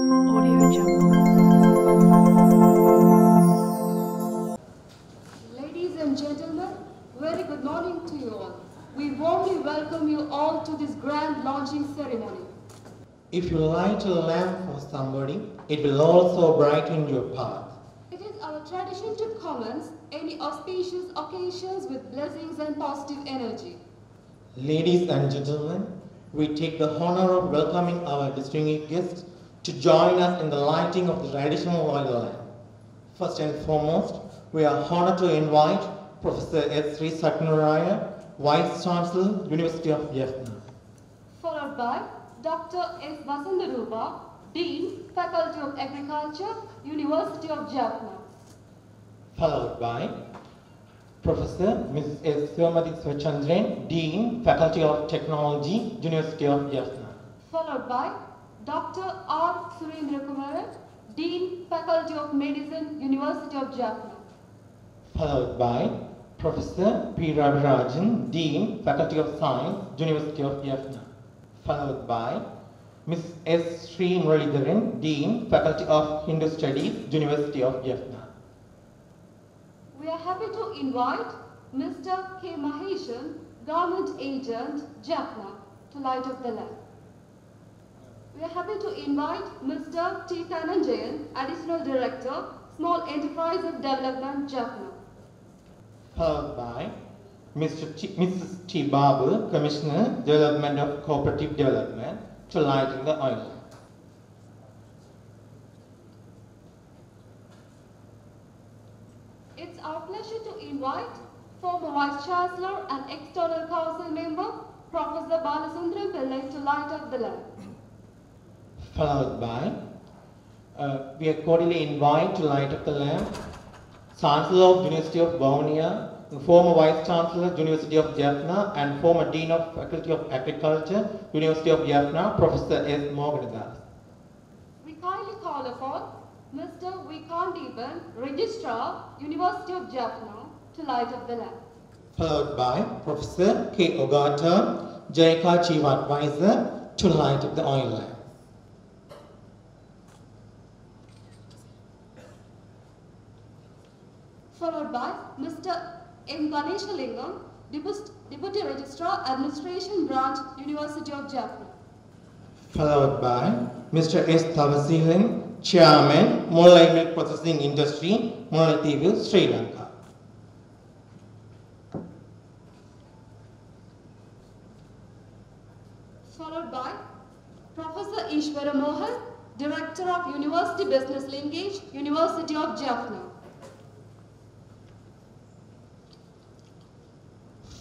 Audio Jungle. Ladies and gentlemen, very good morning to you all. We warmly welcome you all to this grand launching ceremony. If you light a lamp for somebody, it will also brighten your path. It is our tradition to commence any auspicious occasions with blessings and positive energy. Ladies and gentlemen, we take the honor of welcoming our distinguished guests to join us in the lighting of the traditional oil lamp. First and foremost, we are honored to invite Professor S. Sri Satkunarajah, Vice Chancellor, University of Jaffna. Followed by Dr. S. Vasantharuba, Dean, Faculty of Agriculture, University of Jaffna. Followed by Professor Ms. S. Sivamati Swachandran, Dean, Faculty of Technology, University of Jaffna. Followed by Dr. R. Surendra Kumaran, Dean, Faculty of Medicine, University of Jaffna. followed by Professor P. Ravirajan, Dean, Faculty of Science, University of Jaffna, followed by Ms. S. Sri Muralidharan, Dean, Faculty of Hindu Studies, University of Jaffna. We are happy to invite Mr. K. Maheshan, Government Agent, Jaffna, to light up the lamp. We are happy to invite Mr. T. Dhananjayan, Additional Director, Small Enterprises Development, Jaffna. Followed by Mr. T, Mrs. T. Babu, Commissioner, Development of Cooperative Development, to lighting the oil. It's our pleasure to invite former Vice Chancellor and External Council Member, Professor Balasundram Pillai, to light up the lamp. Followed by uh, we are cordially invite to light up the lamp Chancellor of University of Vavuniya, former Vice Chancellor University of Jaffna and former Dean of Faculty of Agriculture University of Jaffna Professor S. Mohanadas. We kindly call upon Mr. Vikandeepan, Registrar, University of Jaffna, to light up the lamp. Followed by Professor K. Ogata, JICA Chief Advisor to light up the oil lamp. Followed by Mr. M. Ganeshalingam, Deputy Registrar, Administration Branch, University of Jaffna. Followed by Mr. S. Thavaseelan, Chairman, Mullai Milk Processing Industry, Mullaitivu, Sri Lanka. Followed by Professor Eswaramohan, Director of University Business Linkage, University of Jaffna.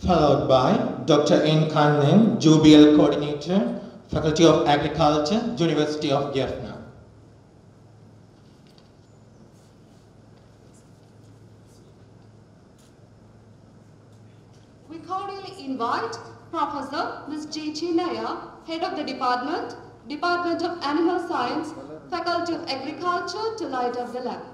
Followed by Dr. N. Kannan, JUBL Coordinator, Faculty of Agriculture, University of Jaffna. We cordially invite Professor Ms. J. Chinaya, Head of the Department, Department of Animal Science, Faculty of Agriculture to light up the lamp.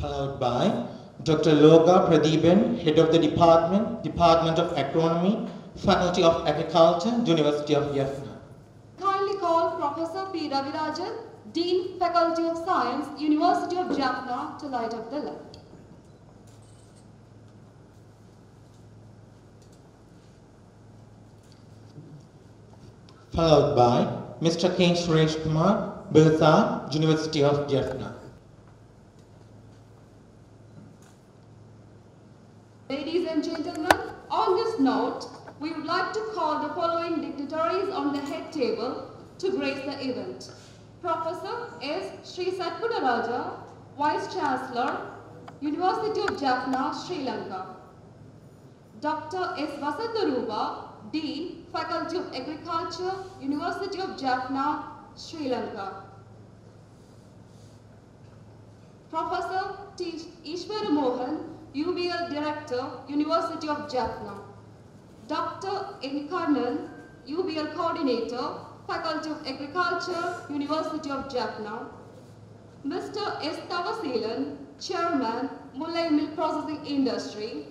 Followed by Dr. Loga Pradeepan, Head of the Department, Department of Agronomy, Faculty of Agriculture, University of Jaffna. Kindly call Professor P. Ravirajan, Dean, Faculty of Science, University of Jaffna to light up the lamp. Followed by Mr. K. Suresh Kumar, Bursar, University of Jaffna. Ladies and gentlemen, on this note, we would like to call the following dignitaries on the head table to grace the event. Professor S. Sri Satkunarajah, Vice Chancellor, University of Jaffna, Sri Lanka. Dr. S. Vasantharuba, Dean, Faculty of Agriculture, University of Jaffna, Sri Lanka. Professor T. Eswaramohan, UBL Director, University of Jaffna. Dr. N. Kannan, UBL Coordinator, Faculty of Agriculture, University of Jaffna. Mr. S. Thavaseelan, Chairman, Mullai Milk Processing Industry.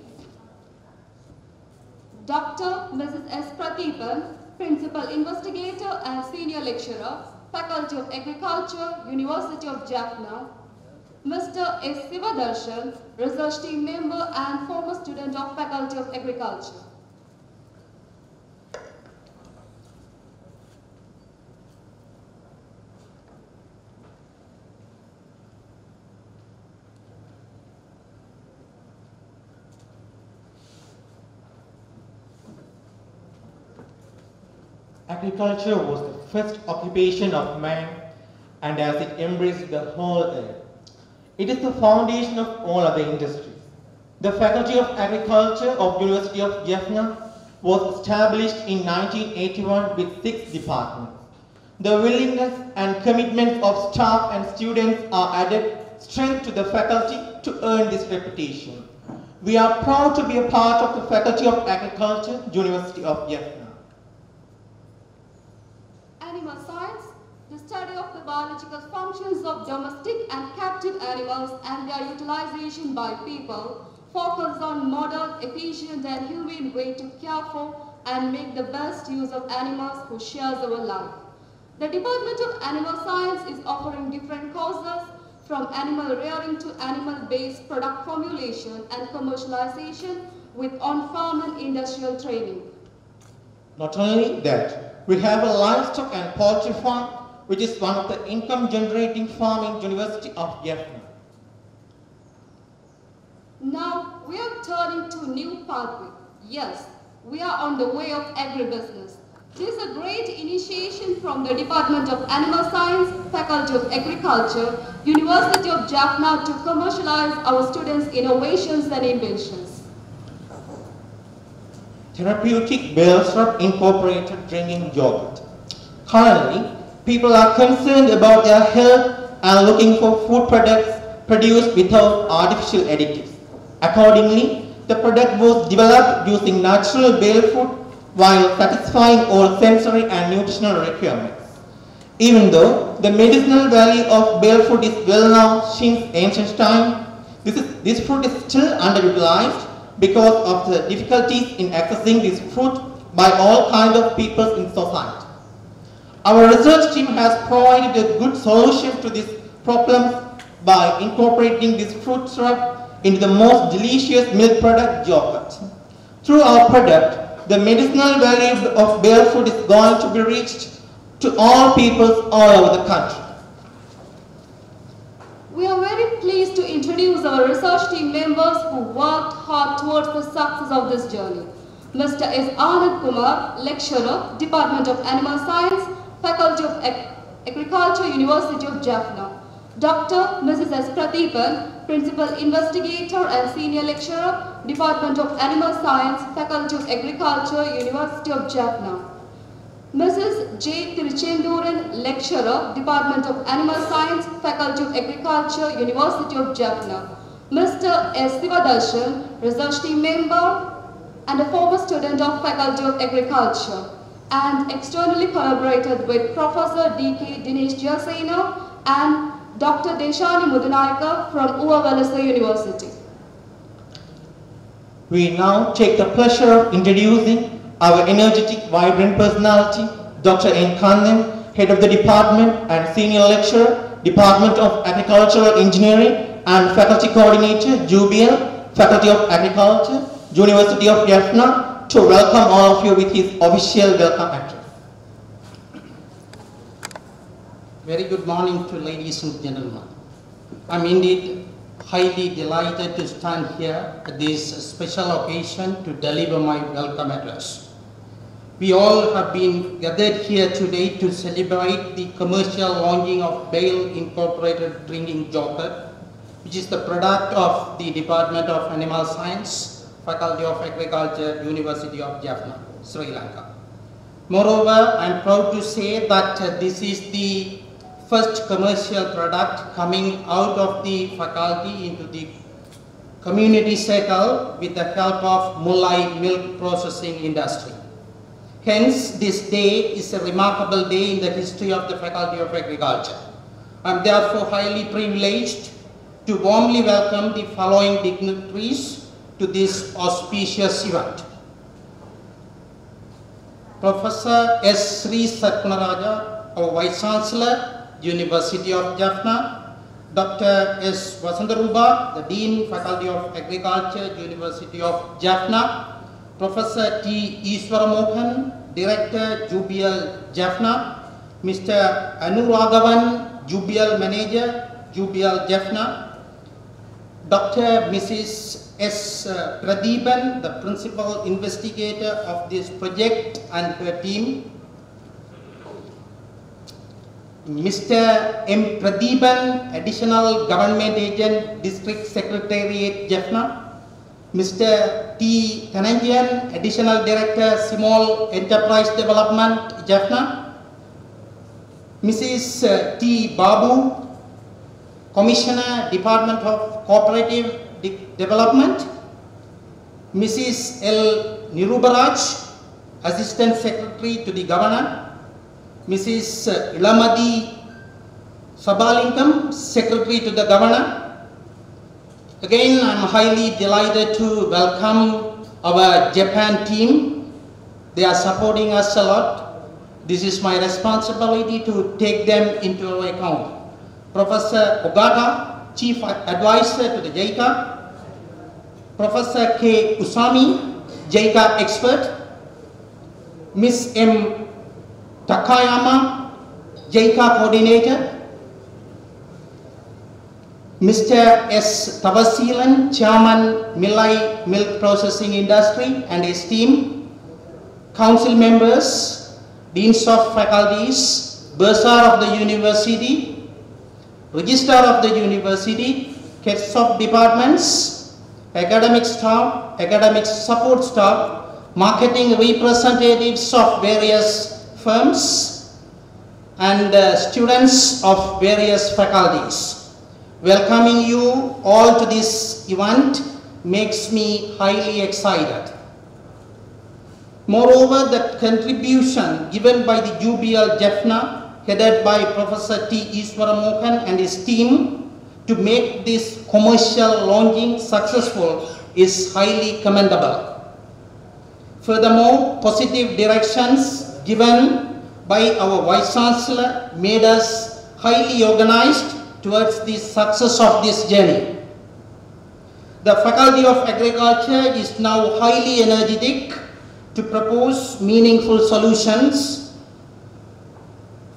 Dr. Mrs. S. Piratheepan, Principal Investigator and Senior Lecturer, Faculty of Agriculture, University of Jaffna. Mr. S. Sivatharshan, Research Team Member and former student of Faculty of Agriculture. Agriculture was the first occupation of man and as it embraced the whole earth. It is the foundation of all other industries. The Faculty of Agriculture of University of Jaffna was established in 1981 with six departments. The willingness and commitment of staff and students are added strength to the faculty to earn this reputation. We are proud to be a part of the Faculty of Agriculture, University of Jaffna. Animal science, the study of the biological functions of domestic and captive animals and their utilization by people, focus on modern, efficient and humane way to care for and make the best use of animals who shares our life. The Department of Animal Science is offering different courses from animal rearing to animal-based product formulation and commercialization with on-farm and industrial training. Not only that, we have a livestock and poultry farm, which is one of the income generating farm in University of Jaffna. Now we are turning to new pathway. Yes, we are on the way of agribusiness. This is a great initiation from the Department of Animal Science, Faculty of Agriculture, University of Jaffna to commercialize our students' innovations and inventions. Therapeutic Bael syrup Incorporated Drinking Yogurt. Currently, people are concerned about their health and looking for food products produced without artificial additives. Accordingly, the product was developed using natural bael food while satisfying all sensory and nutritional requirements. Even though the medicinal value of bael food is well known since ancient time, this, is, this fruit is still underutilized because of the difficulties in accessing this fruit by all kinds of people in society. Our research team has provided a good solution to this problem by incorporating this fruit syrup into the most delicious milk product yogurt. Through our product, the medicinal value of bael food is going to be reached to all peoples all over the country. We are very pleased to introduce our research team members who worked hard towards the success of this journey. Mr. S. Anand Kumar, Lecturer, Department of Animal Science, Faculty of Agriculture, University of Jaffna. Dr. Mrs. S. Piratheepan, Principal Investigator and Senior Lecturer, Department of Animal Science, Faculty of Agriculture, University of Jaffna. Mrs. J. Thirucchenthuran, Lecturer, Department of Animal Science, Faculty of Agriculture, University of Jaffna. Mr. S. Sivatharshan, Research Team Member and a former student of Faculty of Agriculture and externally collaborated with Professor D.K. Dinesh Jeyasena and Dr. Deshani Mudanayake from Uva University. We now take the pleasure of introducing our energetic, vibrant personality, Dr. N. Kannan, Head of the Department and Senior Lecturer, Department of Agricultural Engineering and Faculty Coordinator, JUBL, Faculty of Agriculture, University of Jaffna, to welcome all of you with his official welcome address. Very good morning to ladies and gentlemen. I'm indeed highly delighted to stand here at this special occasion to deliver my welcome address. We all have been gathered here today to celebrate the commercial launching of Bael Incorporated Drinking Yogurt, which is the product of the Department of Animal Science, Faculty of Agriculture, University of Jaffna, Sri Lanka. Moreover, I'm proud to say that this is the first commercial product coming out of the faculty into the community circle with the help of Mullai milk processing industry. Hence, this day is a remarkable day in the history of the Faculty of Agriculture. I am therefore highly privileged to warmly welcome the following dignitaries to this auspicious event. Professor S. Sri Satkunaraja, our Vice Chancellor, University of Jaffna, Dr. S. Vasandaruba, the Dean, Faculty of Agriculture, University of Jaffna, Professor T. Iswaramohan, Director, Jubial Jaffna, Mr. Anuragavan, Jubial Manager, Jubial Jaffna, Dr. Mrs. S. uh, Piratheepan, the Principal Investigator of this project and her team, Mr. M. Pradeepan, Additional Government Agent, District Secretariat, Jaffna. Mr. T. Thananjan, Additional Director, Small Enterprise Development, Jaffna. Mrs. uh, T. Babu, Commissioner, Department of Cooperative De- Development. Mrs. L. Nirubaraj, Assistant Secretary to the Governor. Mrs. Ilamadi Sabalingam, Secretary to the Governor. Again, I'm highly delighted to welcome our Japan team. They are supporting us a lot. This is my responsibility to take them into account. Professor Ogata, Chief Advisor to the JICA. Professor K. Usami, JICA expert. Ms. M. Takayama, JICA coordinator. Mr. S. Thavaseelan, Chairman, Mullai Milk Processing Industry and his team. Council members, Deans of Faculties, Bursar of the University, Registrar of the University, Heads of Departments, Academic Staff, Academic Support Staff, Marketing Representatives of various firms, and uh, students of various faculties. Welcoming you all to this event makes me highly excited. Moreover, the contribution given by the UBL Jaffna, headed by Professor T. Eswaramohan and his team, to make this commercial launching successful is highly commendable. Furthermore, positive directions given by our Vice Chancellor made us highly organized towards the success of this journey. The Faculty of Agriculture is now highly energetic to propose meaningful solutions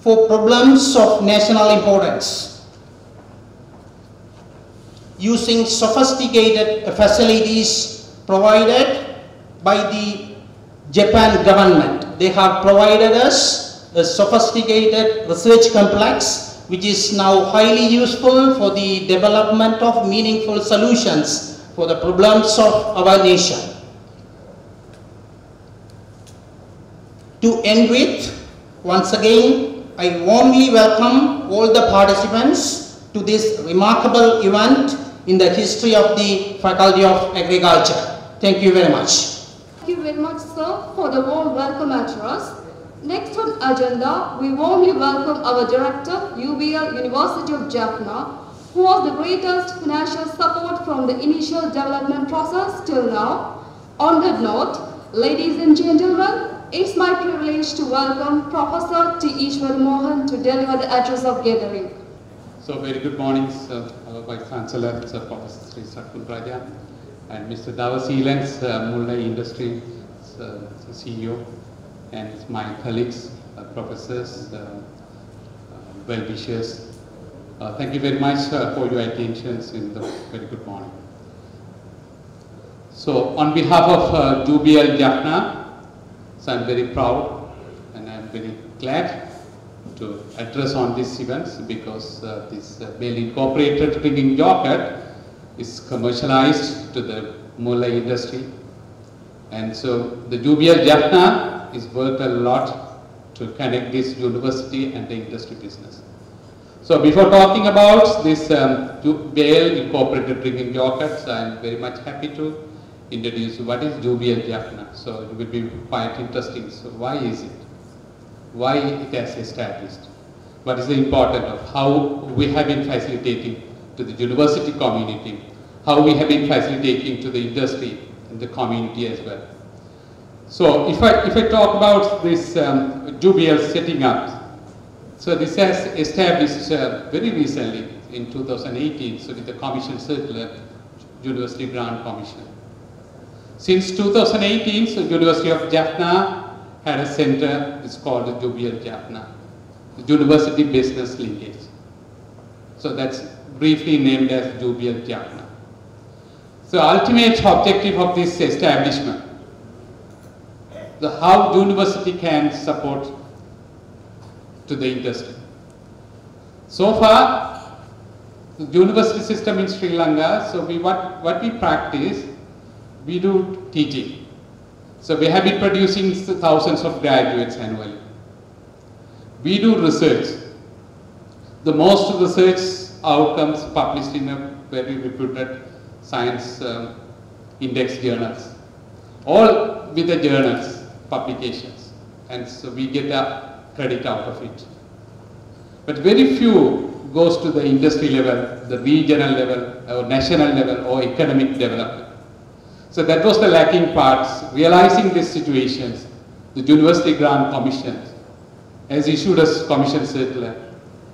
for problems of national importance. Using sophisticated facilities provided by the Japan government. They have provided us a sophisticated research complex which is now highly useful for the development of meaningful solutions for the problems of our nation. To end with, once again, I warmly welcome all the participants to this remarkable event in the history of the Faculty of Agriculture. Thank you very much. Thank you very much, sir, for the warm welcome address. Next on agenda, we warmly welcome our director, UBL University of Jaffna, who was the greatest financial support from the initial development process till now. On that note, ladies and gentlemen, it's my privilege to welcome Professor T. Eswaramohan to deliver the address of gathering. So very good morning, sir, our Vice Chancellor, Sir Professor Sri Satkunarajah, and Mr. Thavaseelans, uh, Mullai Industry uh, CEO, and my colleagues, uh, professors, uh, uh, well-wishers. Uh, thank you very much uh, for your attentions in the very good morning. So on behalf of uh, JUBL Jaffna, so I'm very proud and I'm very glad to address on these events because uh, this uh, Incorporated drinking yogurt is commercialized to the Mullai industry. And so the JUBL Jaffna is worth a lot to connect this university and the industry business. So before talking about this um, Bael Incorporated drinking yogurt, I am very much happy to introduce what is JUBL Jaffna. So it will be quite interesting. So why is it? Why it has established? What is the importance of how we have been facilitating to the university community, how we have been facilitating to the industry and the community as well. So if I, if I talk about this um, JUBL setting up, So this has established uh, very recently in 2018, so with the commission circular, University Grant Commission. Since 2018, so University of Jaffna had a center, it's called the UBL Jaffna, the University Business Linkage. So that's briefly named as UBL Jaffna. So ultimate objective of this establishment, the how the university can support to the industry. So far, the university system in Sri Lanka, so we, what, what we practice, we do teaching. So we have been producing thousands of graduates annually. We do research. The most research outcomes published in a very reputed science um, index journals. All with the journals, publications. And so we get a credit out of it. But very few goes to the industry level, the regional level, or national level, or economic development. So that was the lacking parts. Realizing these situations, the University Grant Commission has issued a commission circular.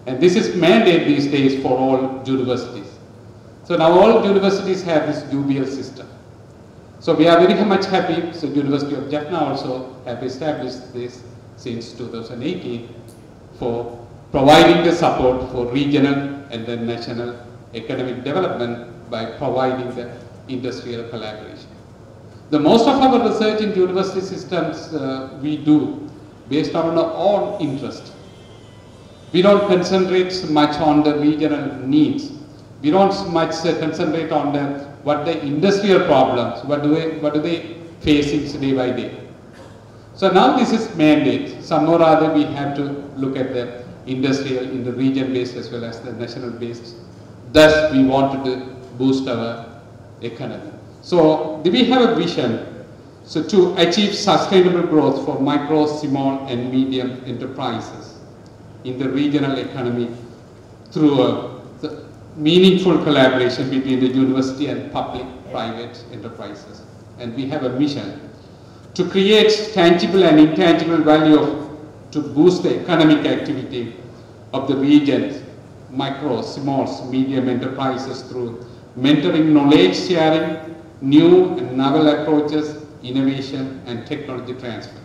And this is mandate these days for all universities. So now all universities have this UBL system. So we are very much happy. So University of Jaffna also have established this since 2018 for providing the support for regional and then national economic development by providing the industrial collaboration. The most of our research in university systems uh, we do based on our own interest. We don't concentrate much on the regional needs. We don't much uh, concentrate on the, what the industrial problems, what do they, what do they facing day by day. So now this is mandate. Some or other we have to look at the industrial in the region based as well as the national based. Thus we wanted to boost our economy. So we have a vision so to achieve sustainable growth for micro, small and medium enterprises in the regional economy through a meaningful collaboration between the university and public private enterprises. And we have a mission to create tangible and intangible value of, to boost the economic activity of the region's micro, small, medium enterprises through mentoring, knowledge sharing, new and novel approaches, innovation and technology transfer.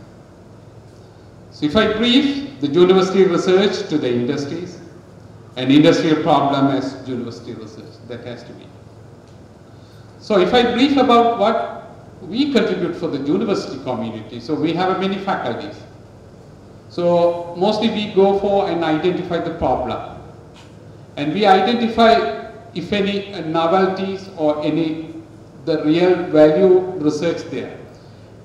So if I brief the university research to the industries, an industrial problem as university research, that has to be. So if I brief about what we contribute for the university community, so we have many faculties. So mostly we go for and identify the problem. And we identify if any novelties or any the real value research there.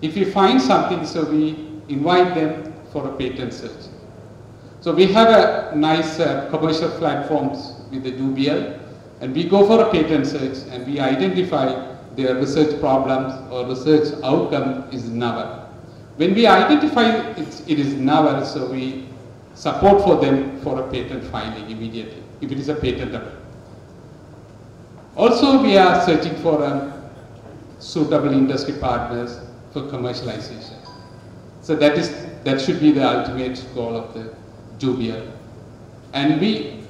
If we find something, so we invite them for a patent search. So we have a nice uh, commercial platforms with the UBL and we go for a patent search and we identify their research problems or research outcome is novel. When we identify it, it is novel, so we support for them for a patent filing immediately, if it is a patentable. Also, we are searching for a suitable industry partners for commercialization. So that is that should be the ultimate goal of the JUBL. And we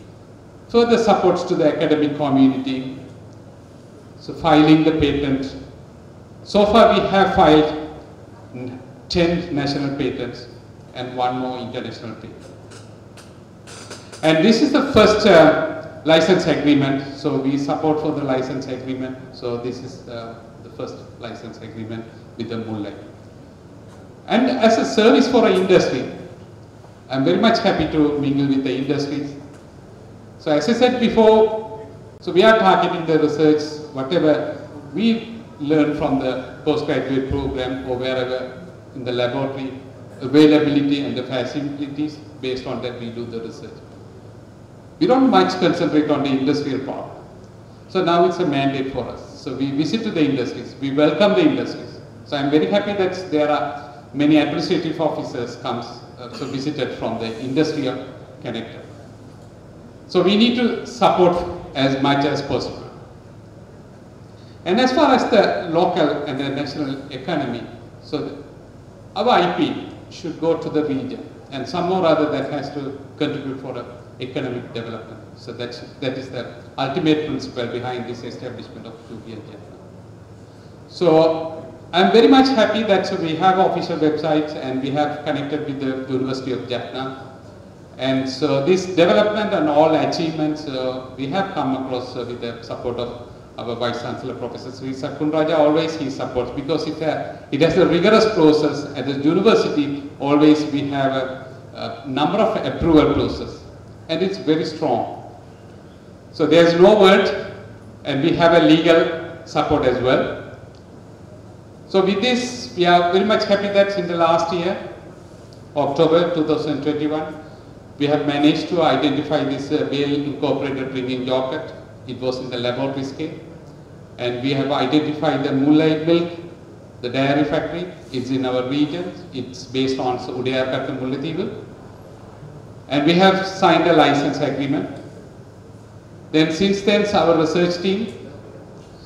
further supports to the academic community. So filing the patent. So far we have filed 10 national patents and one more international patent. And this is the first uh, license agreement. So we support for the license agreement. So this is uh, first license agreement with the Mullai. And as a service for an industry, I'm very much happy to mingle with the industries. So as I said before, so we are targeting the research, whatever we learn from the postgraduate program or wherever in the laboratory, availability and the facilities, based on that we do the research. We don't much concentrate on the industrial part. So now it's a mandate for us. So we visit the industries, we welcome the industries. So I'm very happy that there are many administrative officers comes, uh, so visited from the industrial connector. So we need to support as much as possible. And as far as the local and the national economy, so the, our IP should go to the region. and some or other that has to contribute for uh, economic development. So that's, that is the ultimate principle behind this establishment of 2BL Jaffna. So I'm very much happy that we have official websites and we have connected with the University of Jaffna. And so this development and all achievements uh, we have come across uh, with the support of our Vice Chancellor Professor Sri Satkun always he supports because it, uh, it has a rigorous process at the university always we have a, a number of approval process and it's very strong. So there's no word and we have a legal support as well. So with this, we are very much happy that in the last year, October 2021, we have managed to identify this uh, Incorporated drinking yogurt. It was in the laboratory scale. And we have identified the Mullai Milk, the dairy factory. It's in our region. It's based on Udayarpattu Mullaitivu. And we have signed a license agreement. Then since then, our research team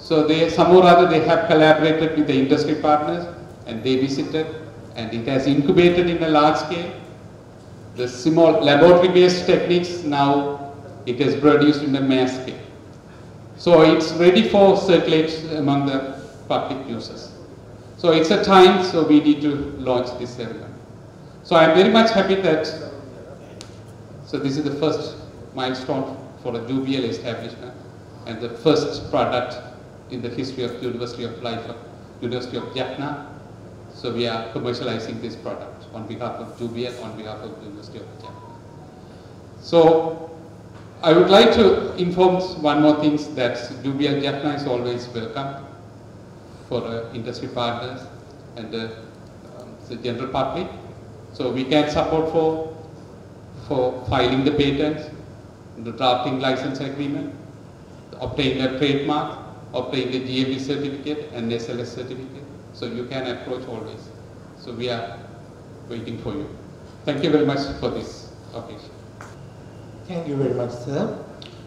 so they, some or other, they have collaborated with the industry partners and they visited and it has incubated in a large scale. The small laboratory-based techniques now it is produced in a mass scale. So it's ready for circulation among the public users. So it's a time, so we need to launch this area. So I'm very much happy that, so this is the first milestone for a UBL establishment and the first product in the history of the University of Life University of Jaffna. So we are commercializing this product on behalf of JUBL, on behalf of University of Jaffna. So I would like to inform one more thing that JUBL Jaffna is always welcome for uh, industry partners and uh, um, the general public. So we can support for, for filing the patents, the drafting license agreement, obtaining a trademark, obtain the GMP certificate and SLS certificate. So you can approach always. So we are waiting for you. Thank you very much for this occasion. Thank you very much, sir.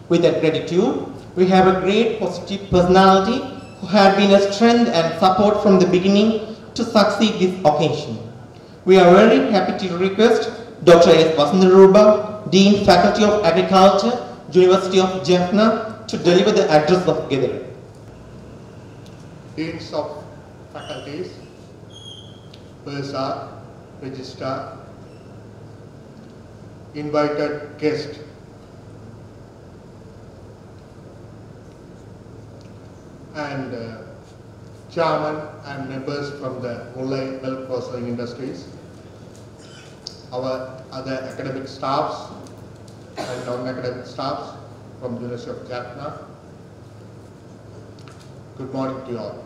With that gratitude, we have a great positive personality who have been a strength and support from the beginning to succeed this occasion. We are very happy to request Dr. S. Vasantharuba, Dean Faculty of Agriculture, University of Jaffna, to deliver the address of gathering. deans of faculties, bursar, registrar, invited guest, and uh, chairman and members from the Mullai Milk Processing Industries, our other academic staffs and non-academic staffs from the University of Jaffna. Good morning to you all.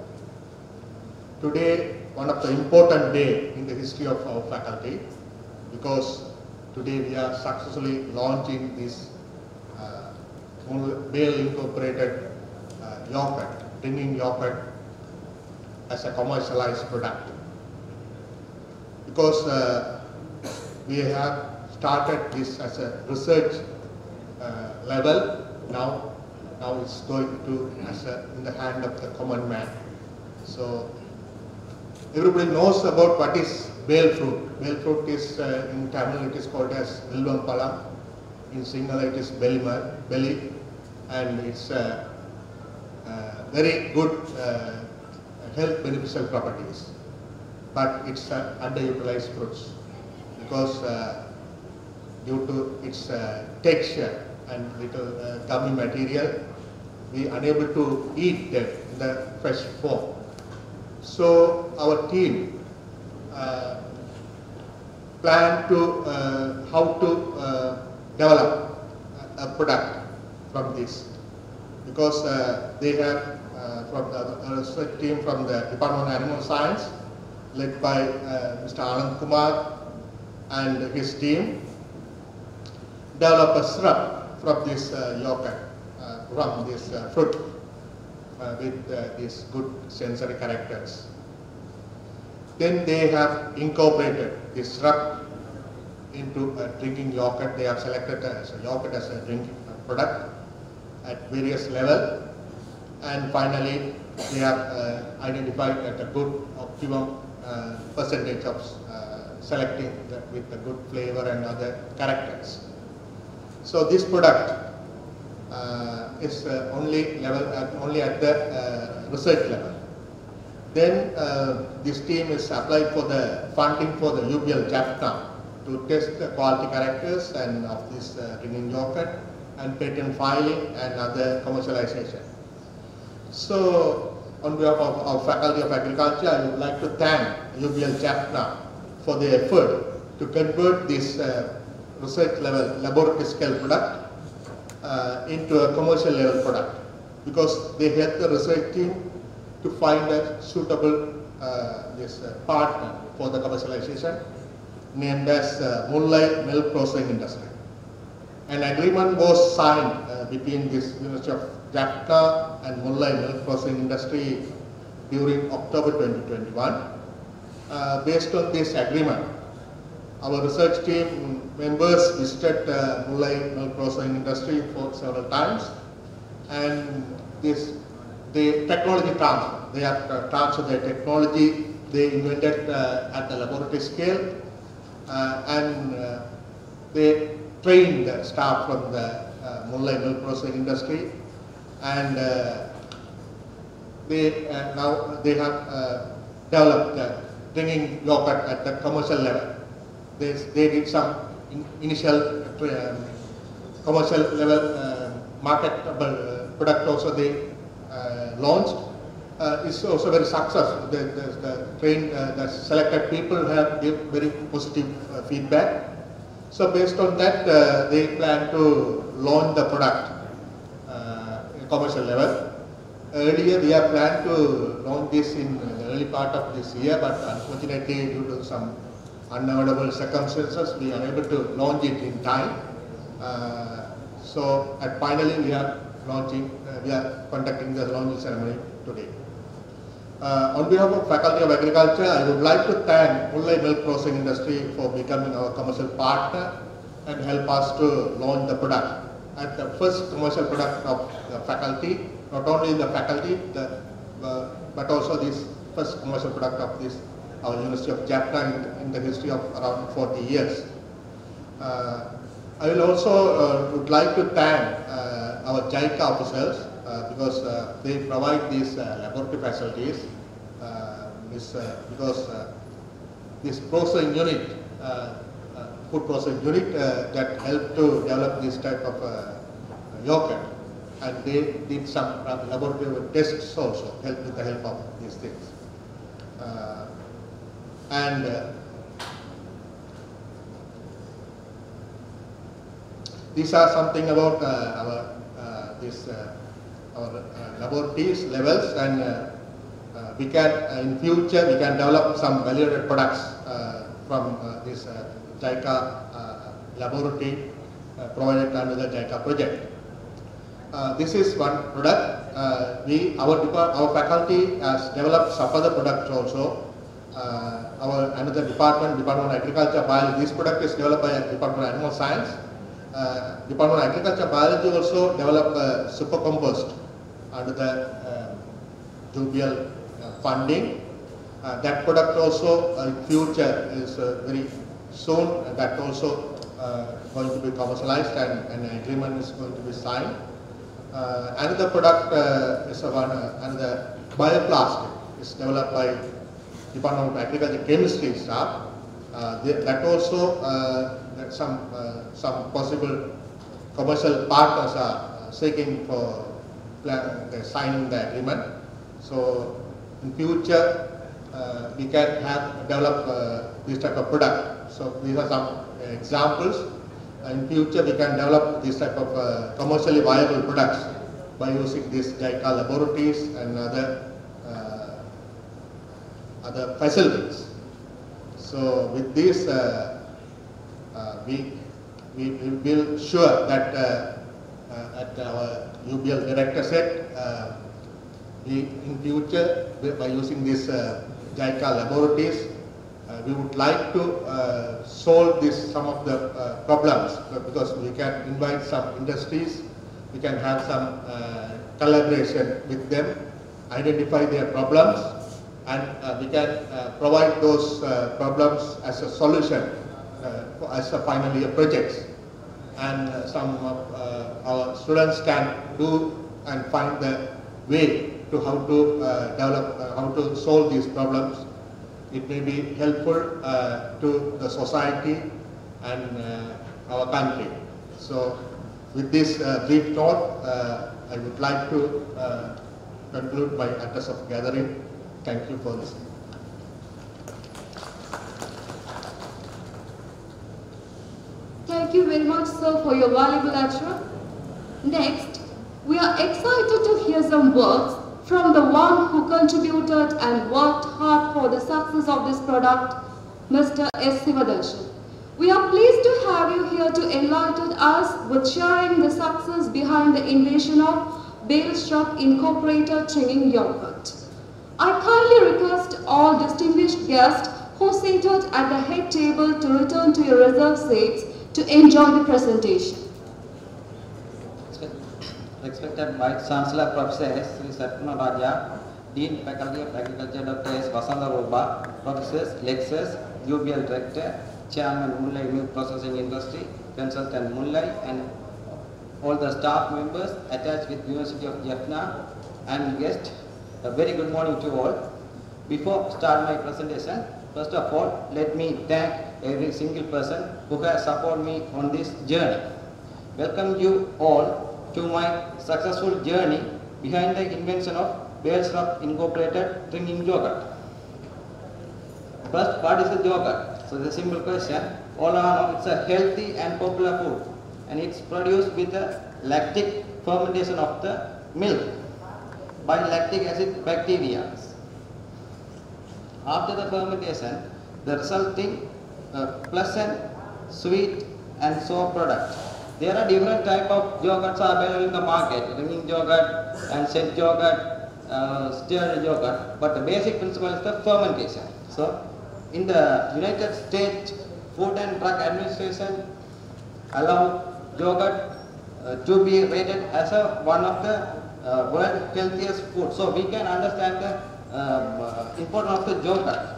Today, one of the important day in the history of our faculty because today we are successfully launching this uh, Bael Incorporated uh, yogurt, drinking yogurt as a commercialized product. Because uh, we have started this as a research uh, level, now, now it's going to as a, in the hand of the common man. So everybody knows about what is bael fruit. Bael fruit is uh, in Tamil it is called as Vilvam Palam. In Sinhala it is belly, belly and it's uh, uh, very good uh, health beneficial properties. But it's uh, underutilized fruits because uh, due to its uh, texture and little uh, gummy material, we unable to eat them in the fresh form. So our team uh, plan to uh, how to uh, develop a product from this because they have from the research team from the Department of Animal Science led by Mr. Anand Kumar and his team develop a syrup from this uh, yogurt, uh, from this uh, fruit uh, with uh, these good sensory characters. Then they have incorporated this syrup into a drinking yogurt. They have selected as a yogurt as a drinking product at various level. And finally, they have uh, identified at a good optimum uh, percentage of uh, selecting the, with the good flavor and other characters. So this product uh, is uh, only level at, only at the uh, research level. Then uh, this team is applied for the funding for the UBL Jaffna to test the quality characters and of this uh, yogurt and patent filing and other commercialization. So on behalf of our Faculty of Agriculture, I would like to thank UBL Jaffna for the effort to convert this uh, research level laboratory scale product uh, into a commercial level product because they helped the research team to find a suitable uh, this partner for the commercialization named as uh, Mullai Milk Processing Industry. An agreement was signed uh, between this University of Jaffna and Mullai Milk Processing Industry during October 2021. Uh, based on this agreement, our research team members visited uh, Milk Processing Industry for several times and this the technology transfer. They have uh, transferred their technology they invented uh, at the laboratory scale uh, and uh, they trained the staff from the uh, Mullai Milk Processing Industry and uh, they uh, now they have developed drinking yogurt at the commercial level. They, they did some in, initial uh, commercial level uh, marketable uh, product also they uh, launched. Uh, it's also very successful. The, the, the trained, the selected people have give very positive feedback. So based on that, they plan to launch the product commercial level. Earlier, we have planned to launch this in the early part of this year, but unfortunately, due to some unavoidable circumstances, we are unable to launch it in time. Uh, so, at finally, we are launching, uh, we are conducting the launching ceremony today. Uh, on behalf of Faculty of Agriculture, I would like to thank Mullai Milk Processing Industry for becoming our commercial partner and help us to launch the product. At the first commercial product of the faculty, not only the faculty, the, but also this first commercial product of this, our University of Jaffna in, the history of around 40 years. Uh, I will also uh, would like to thank uh, our JICA officers uh, because uh, they provide these uh, laboratory facilities. This, because this processing unit, food processing unit that helped to develop this type of yogurt and they did some uh, laboratory tests also help with the help of these things. Uh, and uh, these are something about uh, our uh, this uh, our laboratories levels and we can in future we can develop some value-added products from this JICA laboratory provided under the JICA project. Uh, this is one product. Uh, we our our faculty has developed some other products also. Uh, our another department, Department of Agriculture Biology. This product is developed by Department of Animal Science. Uh, Department of Agriculture Biology also developed uh, super compost under the uh, JUBL funding. That product also in future is very soon. that also going to be commercialized and an agreement is going to be signed. Uh, another product uh, is one, uh, another bioplastic is developed by Department of Agriculture Chemistry staff. They- that also that some some possible commercial partners are seeking for signing the agreement. So in future uh, we can have develop uh, this type of product. So these are some examples. In future, we can develop this type of uh, commercially viable products by using these JICA laboratories and other uh, other facilities. So with this, uh, uh, we, we will sure that uh, at our UBL director uh, we in future by- using these JICA laboratories, we would like to uh, solve this some of the uh, problems uh, because we can invite some industries, we can have some uh, collaboration with them, identify their problems, and uh, we can uh, provide those uh, problems as a solution uh, as a final year projects. And uh, some of uh, our students can do and find the way to how to uh, develop, uh, how to solve these problems. It may be helpful uh, to the society and uh, our country. So with this uh, brief uh, I would like to conclude my address of gathering. Thank you for listening. Thank you very much, sir, for your valuable address. Next, we are excited to hear some words from the one who contributed and worked hard for the success of this product, Mr. S. Sivatharshan. We are pleased to have you here to enlighten us with sharing the success behind the invention of Bael syrup Incorporated Chewing Yogurt. I kindly request all distinguished guests who seated at the head table to return to your reserved seats to enjoy the presentation. Respected Vice Chancellor Professor S. Sri Satkunarajah, Dean Faculty of Agriculture Dr. S. Vasanta Professors, Lecturers, UBL Director, Chairman Mullai Milk Processing Industry, Consultant Mullai and all the staff members attached with University of Jaffna and guests. A very good morning to all. Before start my presentation, first of all, let me thank every single person who has supported me on this journey. Welcome you all to my successful journey behind the invention of Bael syrup Incorporated drinking yogurt. First, what is the yogurt? So the simple question. All are know it's a healthy and popular food and it's produced with the lactic fermentation of the milk by lactic acid bacteria. After the fermentation, the resulting uh, pleasant, sweet and sour product. There are different type of yogurts available in the market, drinking yogurt and set yogurt, uh, stirred yogurt, but the basic principle is the fermentation. So, in the United States Food and Drug Administration allow yogurt uh, to be rated as a one of the uh, world healthiest food. So we can understand the um, uh, importance of the yogurt.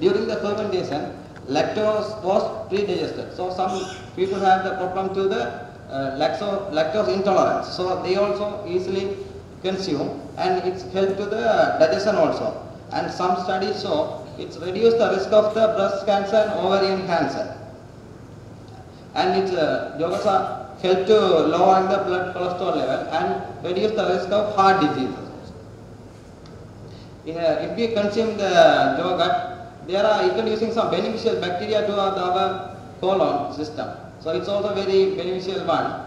During the fermentation, lactose was pre-digested. So some people have the problem to the uh, lactose, lactose intolerance. So they also easily consume and it's help to the digestion also. And some studies show it's reduce the risk of the breast cancer and ovarian cancer and its uh, are help to lowering the blood cholesterol level and reduce the risk of heart diseases. Uh, if we consume the yogurt, there are introducing some beneficial bacteria to our, colon system. So it's also very beneficial one.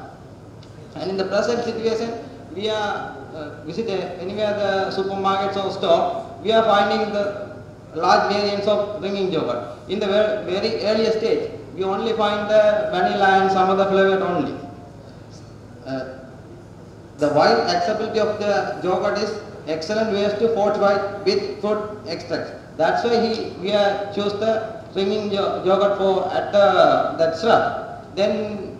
And in the present situation, we are uh, visit anywhere the supermarkets or store, we are finding the large variants of drinking yogurt. In the very, earlier stage, we only find the vanilla and some other flavor only. Uh, the wide acceptability of the yogurt is excellent ways to fortify with fruit extracts. That's why he, we are choose the swimming yo- yogurt for at the, that syrup. Then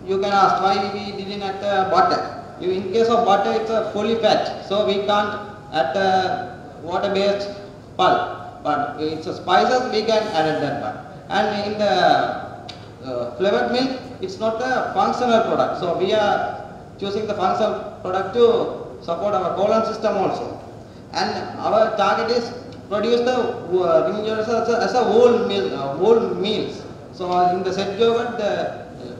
you can ask why we didn't add the butter. In case of butter, it's a fully fat, so we can't add the water-based pulp. But it's a spices, we can add that one. And in the uh, flavored milk, it's not a functional product. So we are choosing the functional product to support our colon system also. And our target is produce the uh, yogurt as a, whole meal, uh, whole meals. So in the set yogurt, the uh,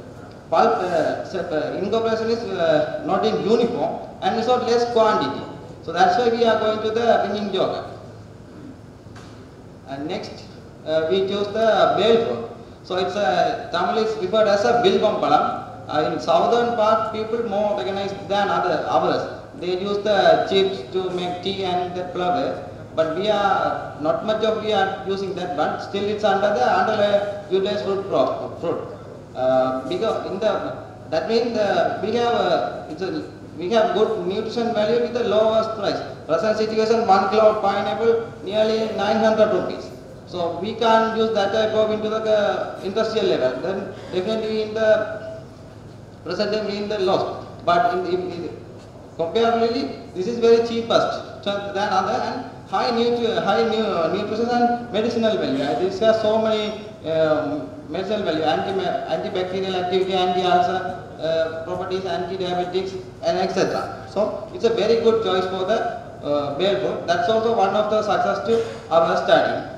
pulp uh, uh, incorporation is uh, not in uniform and it's not less quantity. So that's why we are going to the drinking yogurt. And next, we choose the fruit. So it's a Tamil is referred as a bilvampalam. Uh, in southern part, people more recognized than other others. They use the chips to make tea and the flour. But we are not much of we are using that one. Still, it's under the under utilized fruit crop, fruit. Uh, because in the that means the, we have a, it's a we have good nutrition value with the lowest price. Present situation, one kilo of pineapple nearly 900 rupees. So we can't use that type of into the uh, industrial level. Then definitely in the present in the loss. But in, in, in comparatively, this is very cheapest than other and high, nutri- high nu- nutrition and medicinal value. This has so many um, medicinal value, anti antibacterial activity, anti-ulcer uh, properties, anti-diabetics, and etc. So it's a very good choice for the uh, fruit. That's also one of the success to our study.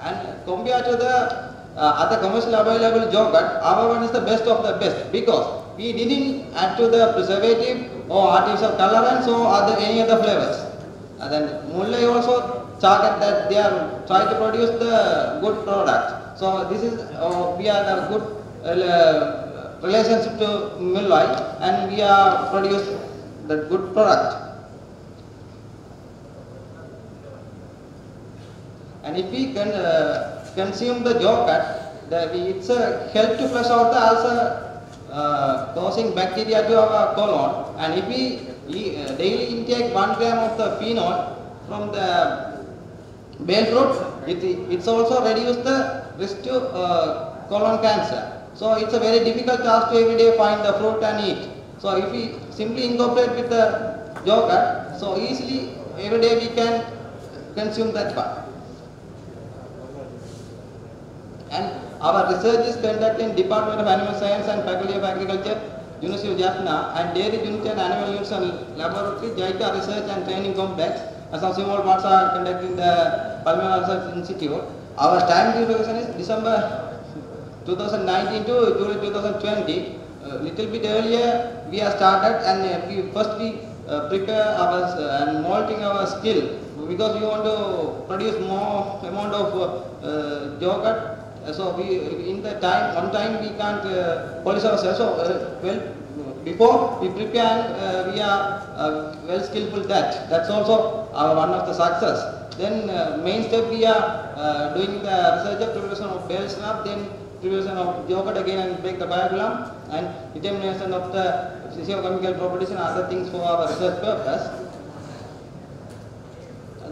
And compared to the uh, other commercially available yogurt, our one is the best of the best because we didn't add to the preservative or artificial colorants or other any other flavors. And then Mullai also target that they are trying to produce the good product. So this is uh, we are the good uh, relationship to Mullai and we are produce the good product. And if we can uh, consume the yogurt, the, it's a help to flush out the ulcer uh, causing bacteria to our colon. And if we uh, daily intake one gram of the phenol from the bael fruit, it, it's also reduce the risk to uh, colon cancer. So it's a very difficult task to every day find the fruit and eat. So if we simply incorporate with the yogurt, so easily every day we can consume that part. And our research is conducted in Department of Animal Science and Faculty of Agriculture, University of Jaffna, and Dairy Unit and Animal Units and Laboratory, JICA Research and Training Complex, and some small parts are conducted in the Palmyra Research Institute. Our time duration is December 2019 to July 2020. A little bit earlier we have started and uh, we first we uh, prepare our uh, and molding our skill because we want to produce more amount of uh, yogurt uh, so we in the time one time we can't uh, polish ourselves so uh, well before we prepare uh, we are uh, well skillful that. That's also our one of the success. Then uh, main step we are uh, doing the research of preparation of bael snap then preparation of yogurt again and break the biofilm and determination of the physiochemical properties and other things for our research purpose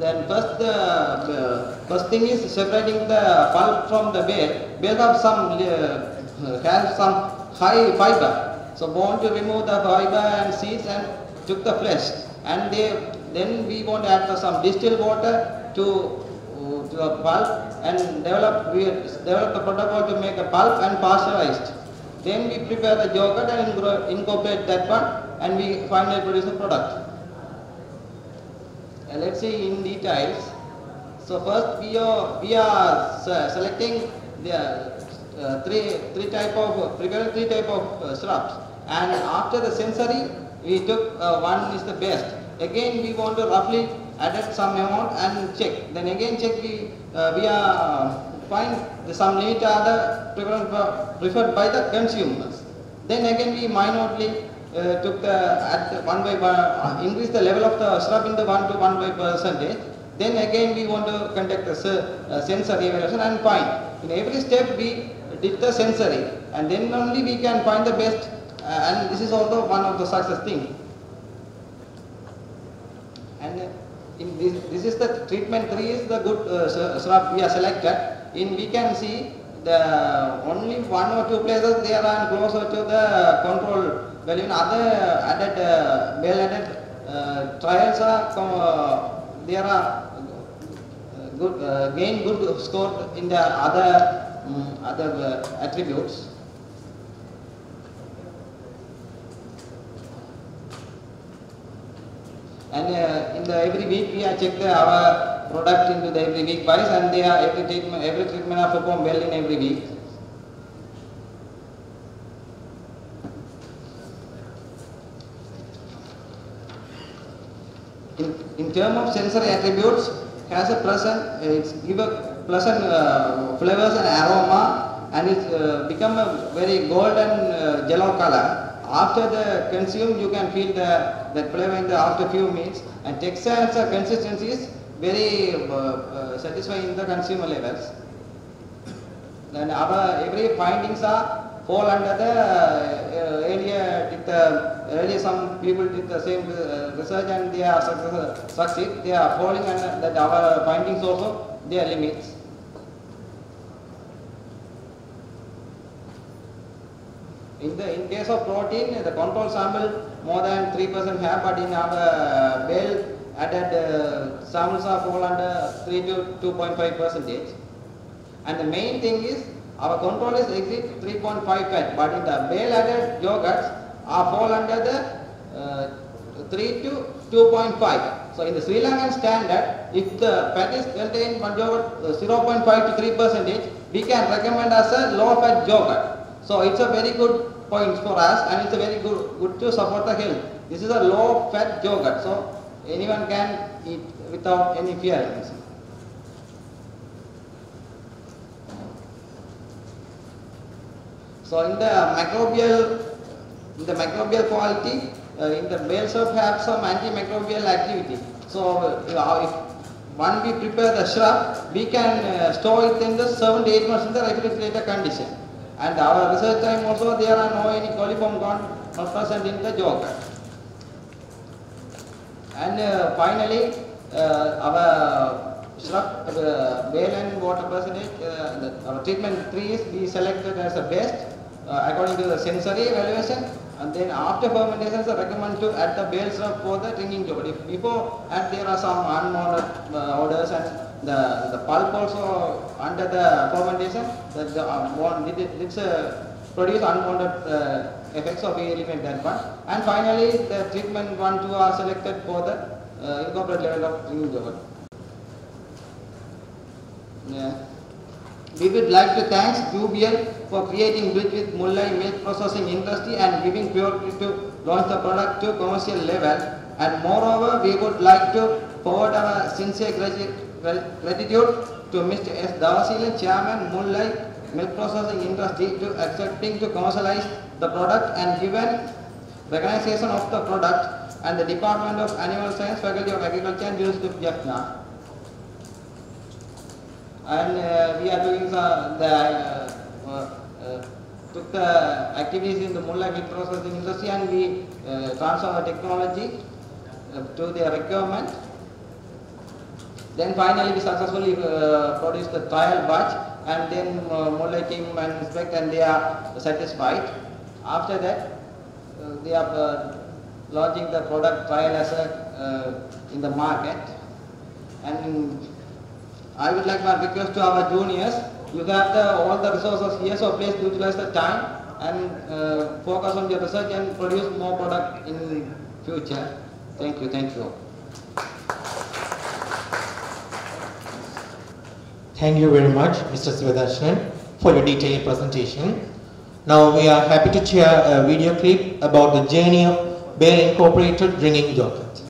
then first the uh, first thing is separating the pulp from the bael. Bael have some uh, has some high fiber. So want to remove the fiber and seeds and took the flesh. And they then we want to add some distilled water to uh, to the pulp and develop we develop the protocol to make a pulp and pasteurized. Then we prepare the yogurt and incorporate that one and we finally produce the product. Uh, let's see in details. So first we are we are selecting the uh, three three type of preparing three type of uh, syrups, and after the sensory we took uh, one is the best. Again we want to roughly added some amount and check. Then again check we uh, we are find the some limit are the preferred, preferred by the consumers. Then again we minutely uh, took the at one by one, uh, increase the level of the syrup in the one to one by percentage. Then again we want to conduct the uh, sensory evaluation and find. In every step we did the sensory and then only we can find the best and this is also one of the success thing. And in this, this is the treatment three is the good uh, syrup we are selected. In we can see the only one or two places they are closer to the control value. In other added uh, well added uh, trials are uh, there are uh, good gain good score in the other um, other attributes. And uh, in the every week we are check the, our product into the every week wise and they are every treatment every treatment are performed well in every week. In, in terms of sensory attributes, has a pleasant, uh, it's give a pleasant uh, flavors and aroma and it's uh, become a very golden uh, yellow color. After the consume, you can feel the, the flavor in the after few minutes and texture and consistency is very uh, uh, satisfying in the consumer levels. Then our every findings are fall under the uh, earlier did the earlier some people did the same uh, research and they are succeed. They are falling under that our findings also their limits. In the in case of protein, the control sample more than 3% have, but in our well added uh, samples are fall under 3 to 2.5 percentage. And the main thing is our control is exit 3.5 fat, but in the bael added yogurts are fall under the uh, 3 to 2.5. So in the Sri Lankan standard, if the fat is contained one yogurt uh, 0.5 to 3 percentage, we can recommend as a low fat yogurt. So it's a very good point for us and it's a very good, good to support the health. This is a low fat yogurt, so anyone can eat without any fear. So in the microbial, in the microbial quality, uh, in the bael syrup have some antimicrobial activity. So uh, if when we prepare the syrup, we can uh, store it in the 7 to 8 months in the refrigerator condition. And our research time also there are no any coliform not present in the yogurt. And uh, finally, uh, our syrup, uh, bael and water percentage, uh, the, our treatment 3 is we selected as a best uh, according to the sensory evaluation and then after fermentation I recommend to add the bael syrup for the drinking yogurt. If before and there are some unwanted uh, odors and the, the pulp also under the fermentation, the, the one, it, it's uh, produce unwanted uh, effects of we eliminate that one. And finally the treatment 1, 2 are selected for the uh, incorporate level of drinking yogurt. Yeah. We would like to thank UBL for creating bridge with Mullai milk processing industry and giving priority to launch the product to commercial level. And moreover, we would like to forward our sincere gratitude to Mr. S. Thavaseelan, Chairman Mullai Milk Processing Industry to accepting to commercialize the product and given recognition of the product and the Department of Animal Science, Faculty of Agriculture and University of Jaffna and uh, we are doing the, the uh, took the activities in the Mullai milk processing industry and we uh, transfer the technology uh, to their requirement. Then finally we successfully uh, produced the trial batch and then uh, Mullai came and inspect and they are satisfied. After that uh, they are uh, launching the product trial as a, uh, in the market and I would like my request to our juniors, you have all the resources here, so please utilize the time and uh, focus on your research and produce more product in future. Thank you, thank you. Thank you very much, Mr. Sivatharshan, for your detailed presentation. Now we are happy to share a video clip about the journey of Bael Incorporated drinking yogurt.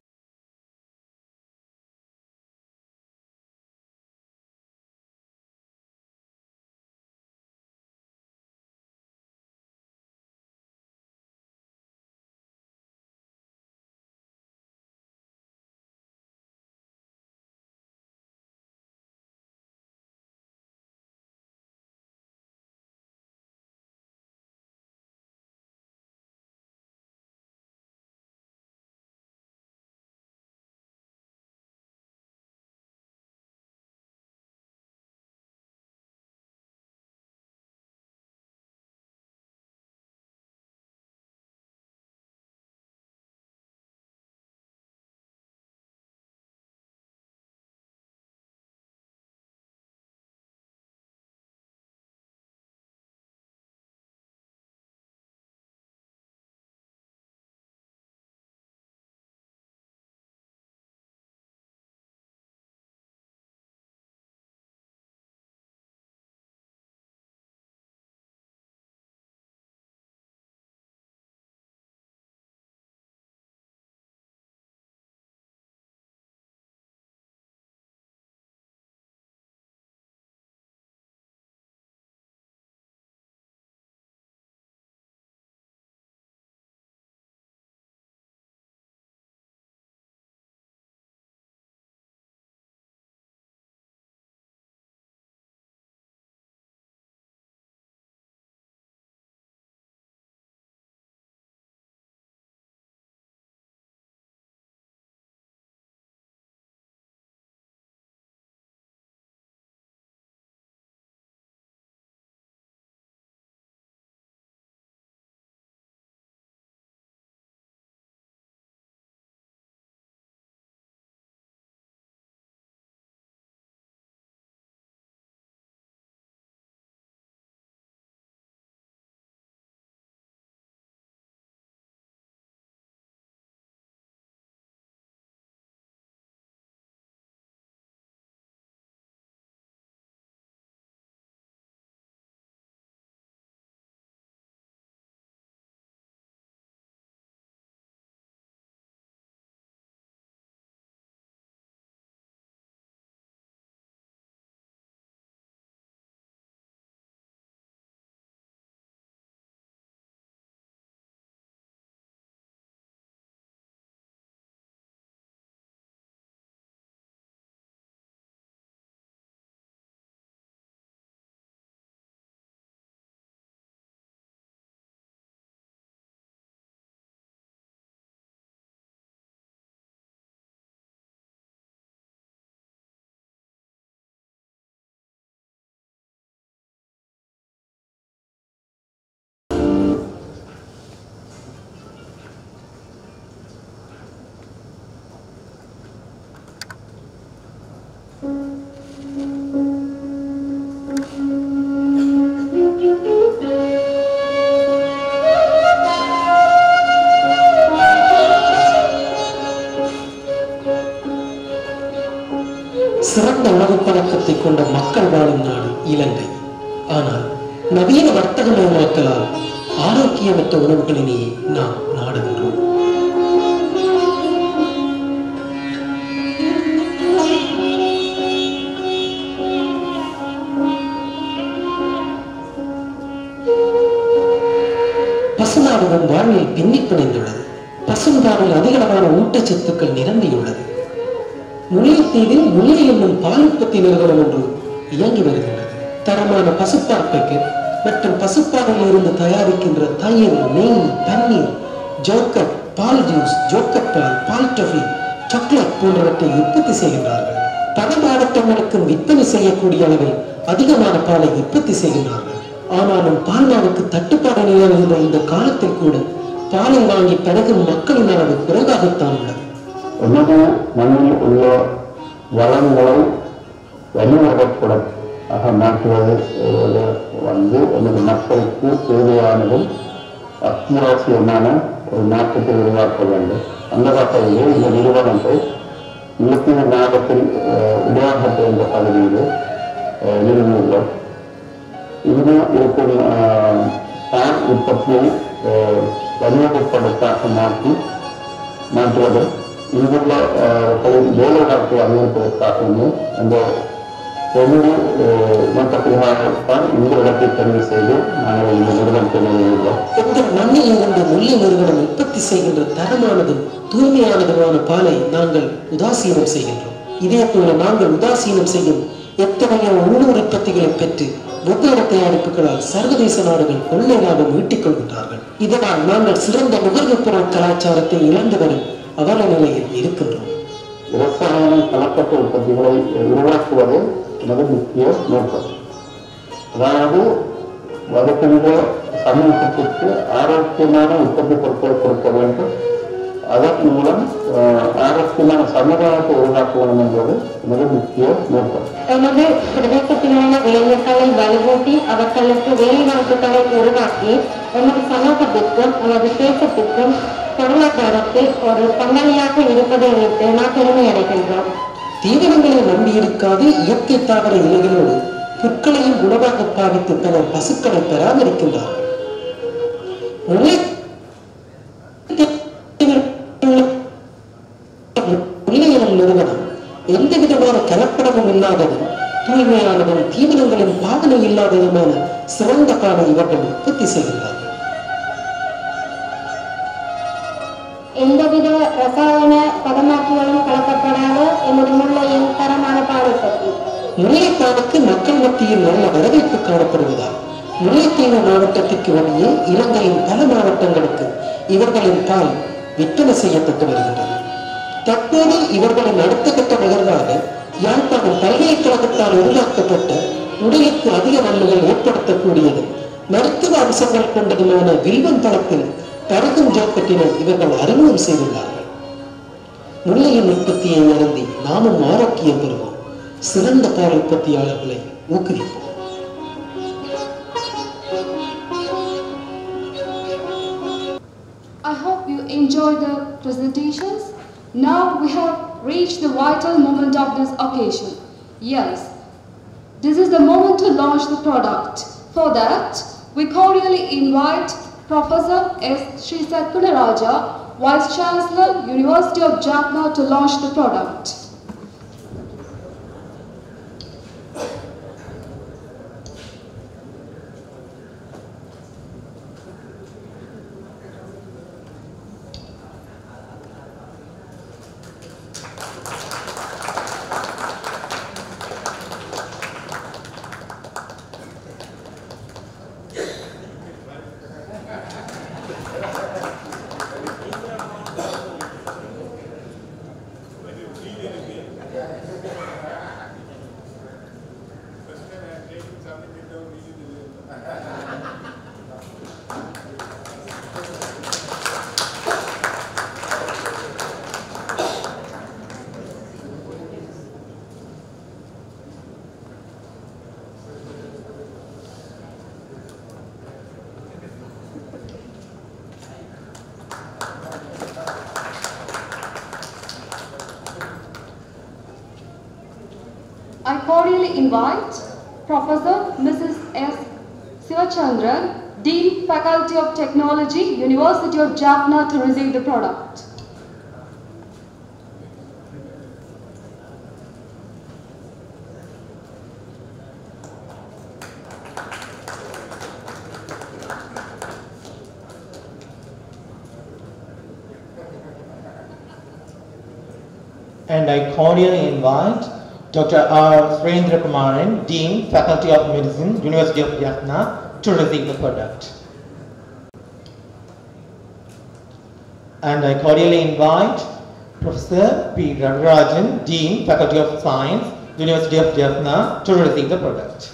பசுப்பால் மற்றும் பசுப்பாலில் இருந்து தயாரிக்கின்ற தயிர் நெய் பன்னீர் ஜோக்கப் பால் juice ஜோக்கப் பால் பால் டஃபி சாக்லேட் போன்றவற்றை உற்பத்தி செய்கின்றார்கள். பல மாவட்டங்களுக்கும் விற்பனை செய்யக்கூடிய அளவில் அதிகமான பாலை உற்பத்தி செய்கின்றார்கள். ஆனாலும் பால்மாவுக்கு தட்டுப்பாடு நிலவுகின்ற இந்த காலத்தில் கூட பாலை வாங்கி பழகும் மக்களின் அளவு குறைவாகத்தான் உள்ளது. உணவு மண்ணில் உள்ள வளங்களை வலுவகப்படாக மாற்றுவது ஒரு வந்து எனது மக்களுக்கு தேவையானதும் அத்தியாவசியமான ஒரு மாற்றத்தை உருவாக்க வேண்டும். அந்த வகையிலே இந்த நிறுவனத்தை இலக்கிய மாவட்டத்தில் உருவாகப்பட்ட என்ற பகுதியில் அஹ், நிறுவியுள்ளோம் இருக்கும் அஹ், பால் உற்பத்தியை அஹ், மாற்றி மாற்றுவது இங்குள்ள அஹ், வேலைவாய்ப்பை அதிகரிப்பதற்காகவும் அந்த நோக்கத்திற்காகத்தான் இந்த இடத்தை தெரிவு செய்து நாங்கள் இந்த நிறுவனத்தை நிறுவியுள்ளோம் எங்கள் மண்ணில் இருந்து முல்லை நிறுவனம் உற்பத்தி செய்கின்ற தரமானதும் தூய்மையானதுமான பாலை நாங்கள் உதாசீனம் செய்கின்றோம். இதே போல நாங்கள் உதாசீனம் செய்யும் எத்தனையோ உள்ளூர் உற்பத்திகளை பெற்று வெவ்வேறு தயாரிப்புகளால் சர்வதேச நாடுகள் கொள்ளை லாபம் ஈட்டிக் கொள்கின்றார்கள். இதனால் நாங்கள் சிறந்த நுகர்வுப் பொருள் கலாச்சாரத்தை இழந்து வரும் அவல நிலையில் இருக்கின்றோம். விவசாய கலப்பட்ட உற்பத்திகளை உருவாக்குவது எனது நோக்கம். அதாவது வருகின்ற சமூகத்திற்கு ஆரோக்கியமான உற்பத்தி பொருட்களை கொடுக்க வேண்டும். அதன் மூலம் ஆரோக்கியமான சமுதாயத்தை உருவாக்க வேண்டும் என்பது மிக முக்கிய நோக்கம். எமது பிரதேசத்தில் இளைஞர்களை வலுவூட்டி அவர்களுக்கு வேலைவாய்ப்புகளை உருவாக்கி நமது சமூகத்திற்கும் நமது தேசத்திற்கும் பொருளாதாரத்தில் ஒரு பங்காளியாக இருப்பதை வைத்து நாம் பெருமை அடைகின்றோம் தீவனங்களை நம்பியிருக்காது இயற்கை தாவர இலைகளோடு புற்களையும் உணவாக பாவித்து பலர் பசுக்களை பராமரிக்கின்றார்கள் முல்லை நிறுவனம் எந்த விதமான கலப்படமும் இல்லாததும் தூய்மையானதும் தீவனங்களின் பாவனை இல்லாததுமான சிறந்த பாலை இவர்கள் உற்பத்தி செய்கின்றார்கள் எந்தவித ரசாயன பதமாக்கிகளும் கலக்கப்படாத எமது முல்லையின் தரமான பால் உற்பத்தி மக்கள் மத்தியில் நல்ல வரவேற்பு காணப்படுவதால் முல்லைத்தீவு மாவட்டத்திற்கு வெளியே இலங்கையின் பல மாவட்டங்களுக்கு இவர்களின் பால் விற்பனை செய்யப்பட்டு வருகின்றது. தற்போது இவர்களின் அடுத்த கட்ட நகர்வாக யாழ்ப்பாணம் பல்கலைக்கழகத்தால் உருவாக்கப்பட்ட உடலுக்கு அதிக நன்மைகள் ஏற்படுத்தக்கூடியது. மருத்துவ அம்சங்கள் கொண்டதுமான வில்வன் தளத்தில் பறக்கும் ஜோக்கட்டினை இவர்கள் அறிமுகம் செய்துள்ளார்கள் முல்லையின் உற்பத்தியை அருந்தி நாமும் ஆரோக்கியம் பெறுவோம் சிறந்த பால் உற்பத்தியாளர்களை ஊக்குவிப்போம் I hope you enjoyed the presentations. Now we have reached the vital moment of this occasion. Yes, this is the moment to launch the product. For that, we cordially invite Professor S. Sri Raja, Vice Chancellor, University of Jaffna to launch the product. Sivachandran, Dean Faculty of Technology, University of Jaffna to receive the product. And I cordially invite Dr. R. Surendra Kumaran, Dean, Faculty of Medicine, University of Jaffna, to receive the product. And I cordially invite Professor P. Ragarajan, Dean, Faculty of Science, University of Jaffna, to receive the product.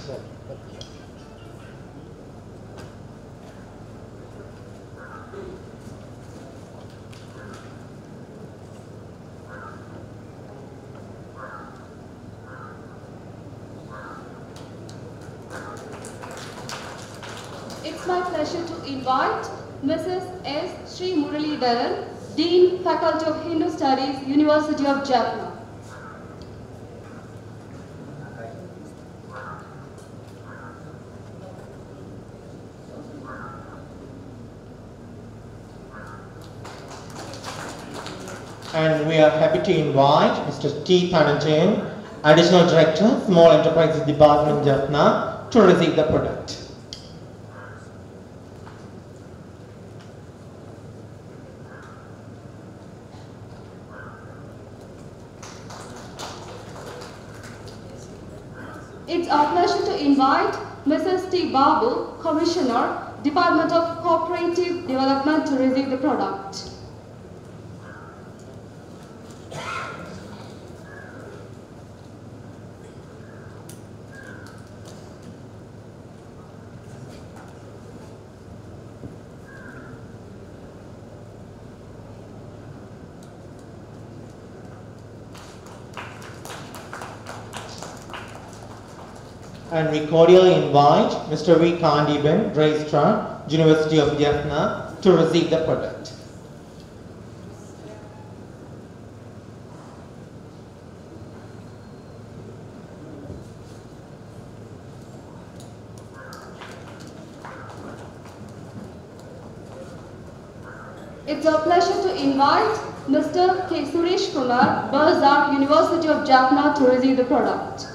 It's my pleasure to invite Mrs. S. Sri Muralidharan, Dean, Faculty of Hindu Studies, University of Jaffna. And we are happy to invite Mr. T. Panajan, Additional Director, Small Enterprises Department, Jaffna, to receive the product. It's our pleasure to invite Mrs. T. Babu, Commissioner, Department of Cooperative Development to receive the product. And we cordially invite Mr. V. Kandiban, Registrar, University of Jaffna, to receive the product. It's a pleasure to invite Mr. K. Suresh Kumar, University of Jaffna to receive the product.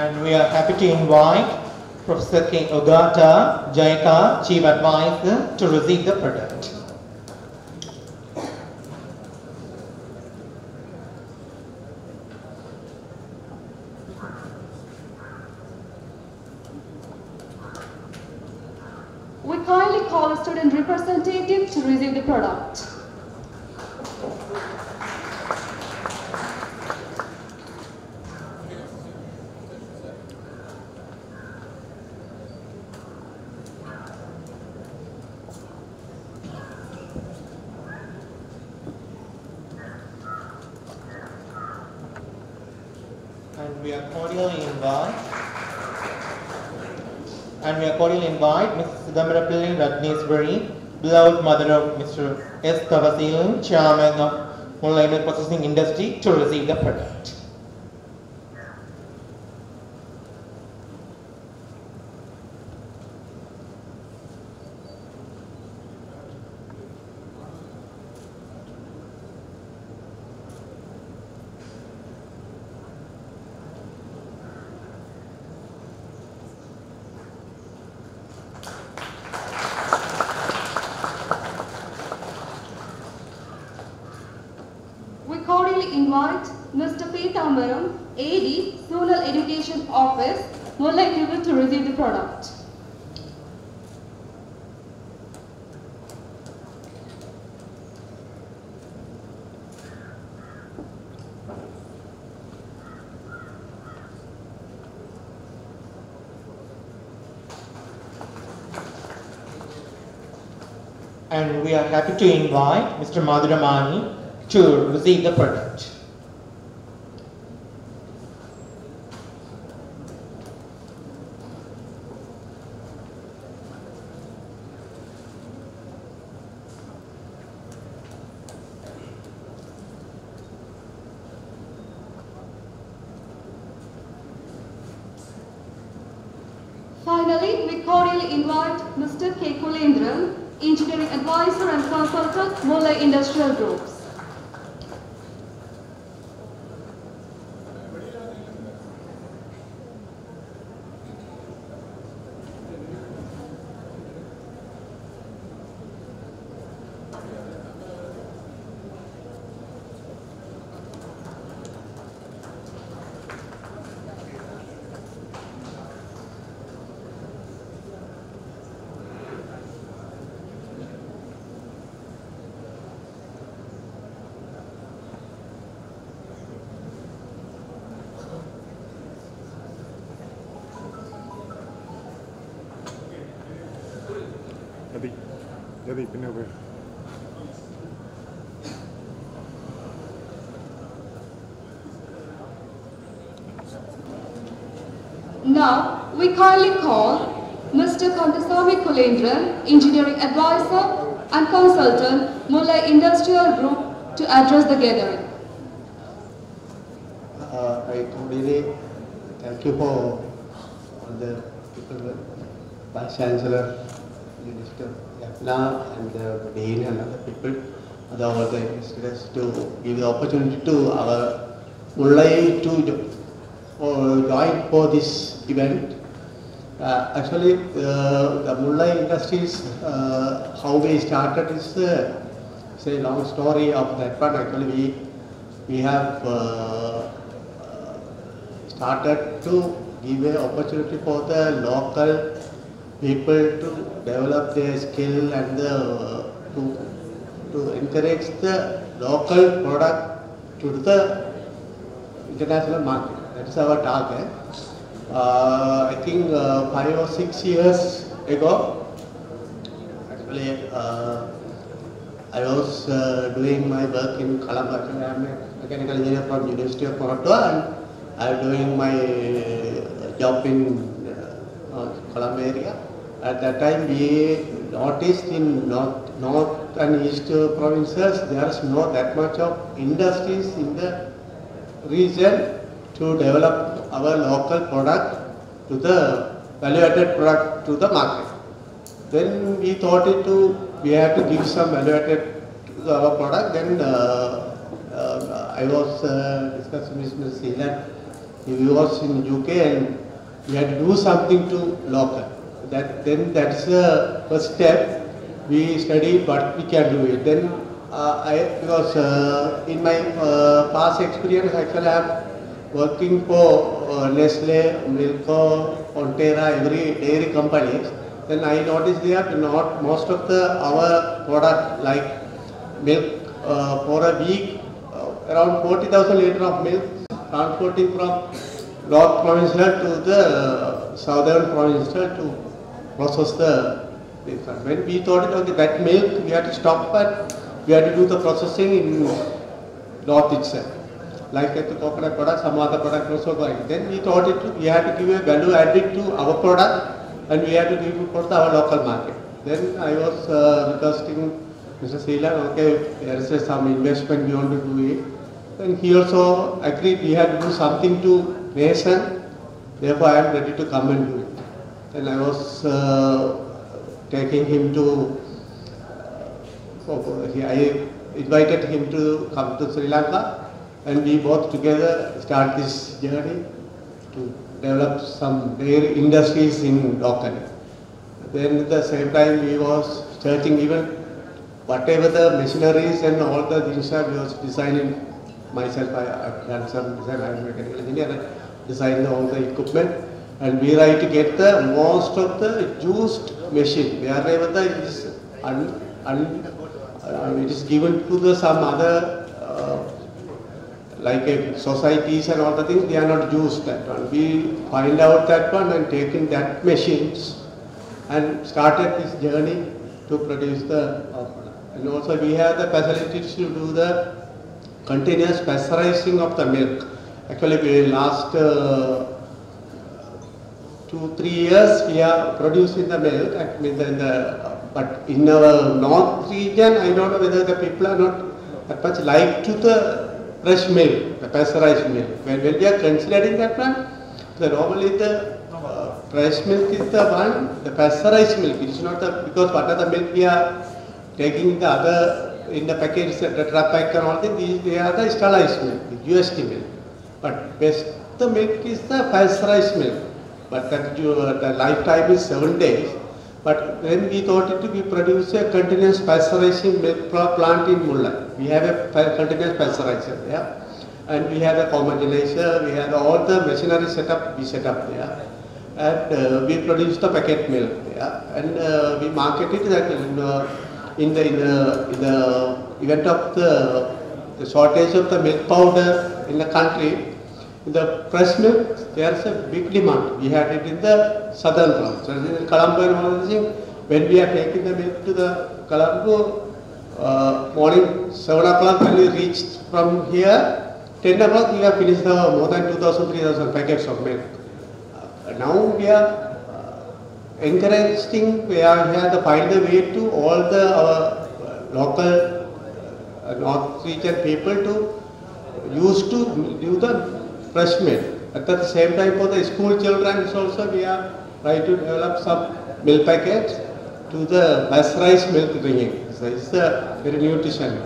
And to invite Professor K. Ogata Jayaka, Chief Advisor, to receive the product. We kindly call a student representative to receive the product. And we are cordially invite and we are cordially invite Mrs. Siddhamarapilli Ratneswari, beloved mother of Mr. S. Thavaseelan, Chairman of Mullainur Processing Industry, to receive the product. We cordially invite Mr. P. Tambaram, AD, Zonal Education Office, Mullaitivu to receive the product. And we are happy to invite Mr. Madhuramani to receive the. We kindly call Mr. Kandasamy Kulendran, Engineering Advisor and Consultant, Mullai Industrial Group to address the gathering. Uh, I really thank you for all the people, Vice Chancellor, Minister Yapna, and the Dean and other people, and all the to give the opportunity to our Mullai to jo- join for this event. Uh, actually, uh, the Mullai Industries, uh, how we started is uh, it's a long story of that one. Actually, we we have uh, started to give an opportunity for the local people to develop their skill and the, to, to encourage the local product to the international market. That's our target. Uh, I think uh, five or six years ago, actually, uh, I was doing my work in Colombo. I'm a mechanical engineer from University of Toronto and I'm doing my job in Colombo area. At that time, we noticed in north, north and east provinces, there is not that much of industries in the region to develop our local product to the value-added product to the market. Then we thought it to, we have to give some value-added to our product. Then uh, uh, I was uh, discussing with Mr. Seelan. He was in UK and we had to do something to local. That then that's the first step. We study what we can do it. Then uh, I because uh, in my uh, past experience actually I am working for Nestle, Milko, Fonterra, every dairy companies. Then I noticed have not most of the our product like milk uh, for a week uh, around 40,000 liter of milk transporting from North Provincial to the uh, Southern Provincial to process the milk. When we thought okay, that milk we had to stop and we had to do the processing in North itself. Like that, the coconut product, some other product also going. Then we thought it, we had to give a value added to our product and we had to give it for our local market. Then I was uh, requesting Mr. Seelan, okay, there is some investment we want to do it. Then he also agreed we had to do something to Mason, therefore I am ready to come and do it. Then I was uh, taking him to, uh, I invited him to come to Sri Lanka and we both together start this journey to develop some dairy industries in local. Then at the same time we was searching even whatever the machineries and all the things I was designing myself. I, I've done some design, I'm mechanical engineer, I designed all the equipment and we try to get the most of the used machine wherever the it is un, un, uh, it is given to the some other like societies and all the things, they are not used that one. We find out that one and taking that machines and started this journey to produce the. And also we have the facilities to do the continuous pasteurizing of the milk. Actually, we last uh, two, three years we are producing the milk. I mean, the, the, but in our north region, I don't know whether the people are not that much like to the fresh milk, the pasteurized milk. When, when we are considering that one, the normally the uh, fresh milk is the one, the pasteurized milk. It is not the, because what are the milk we are taking the other, in the package, the tetra pack and all that, these, they are the sterilized milk, the UST milk. But best the milk is the pasteurized milk. But that you, the lifetime is seven days. But then we thought it to be produce a continuous pasteurizing milk plant in Mullai. We have a continuous pasteurizer there. And we have a homogenizer, we have all the machinery set up, we set up there. And uh, we produce the packet milk there. And uh, we marketed that in, uh, in the, in the, in the event of the, the shortage of the milk powder in the country, the fresh milk, there is a big demand. We had it in the southern. So in Colombo and when we are taking the milk to the Colombo, uh, morning 7 o'clock when we reached from here, 10 o'clock we have finished the more than 2,000, 3,000 packets of milk. Uh, now we are uh, encouraging, we are here to find a way to all the uh, local uh, North region people to use to do the fresh milk. At the same time for the school children also we are trying to develop some milk packets to the pasteurized milk drinking. So it's a very nutrition.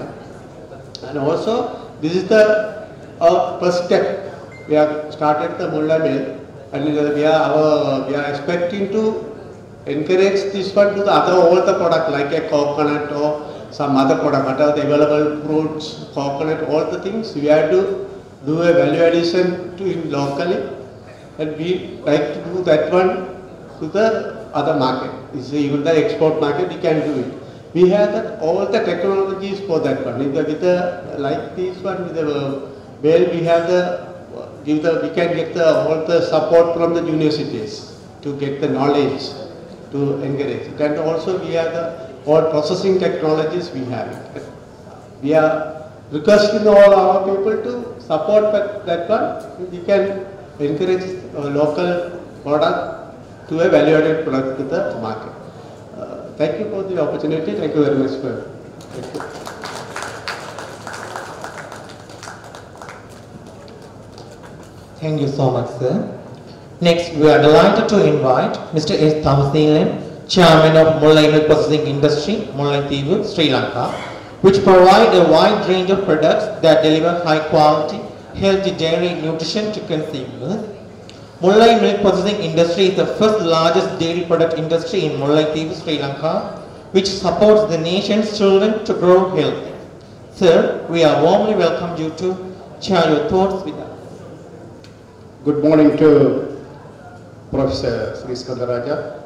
And also this is the our first step. We have started the Mullai mill and we are our, we are expecting to encourage this one to the other all the product like a coconut or some other product, whatever the available fruits, coconut, all the things we have to do a value addition to it locally and we like to do that one to the other market. Is even the export market we can do it. We have that all the technologies for that one. The, with the like this one with the where we have the give the we can get the all the support from the universities to get the knowledge to encourage it. And also we have the all processing technologies we have it. We are requesting all our people to support that, that one. We can encourage uh, local product to a value added product to the market. Uh, thank you for the opportunity. Thank you very much for. Thank you. Thank you so much, sir. Next, we are delighted to invite Mr. S. Thavaseelan, Chairman of Mullai Processing Industry, Mullai Sri Lanka, which provide a wide range of products that deliver high quality, healthy dairy nutrition to consumers. Mullai Milk Processing Industry is the first largest dairy product industry in Mullaitivu, Sri Lanka, which supports the nation's children to grow healthy. Sir, we are warmly welcome you to share your thoughts with us. Good morning to Professor Sri Satkunarajah,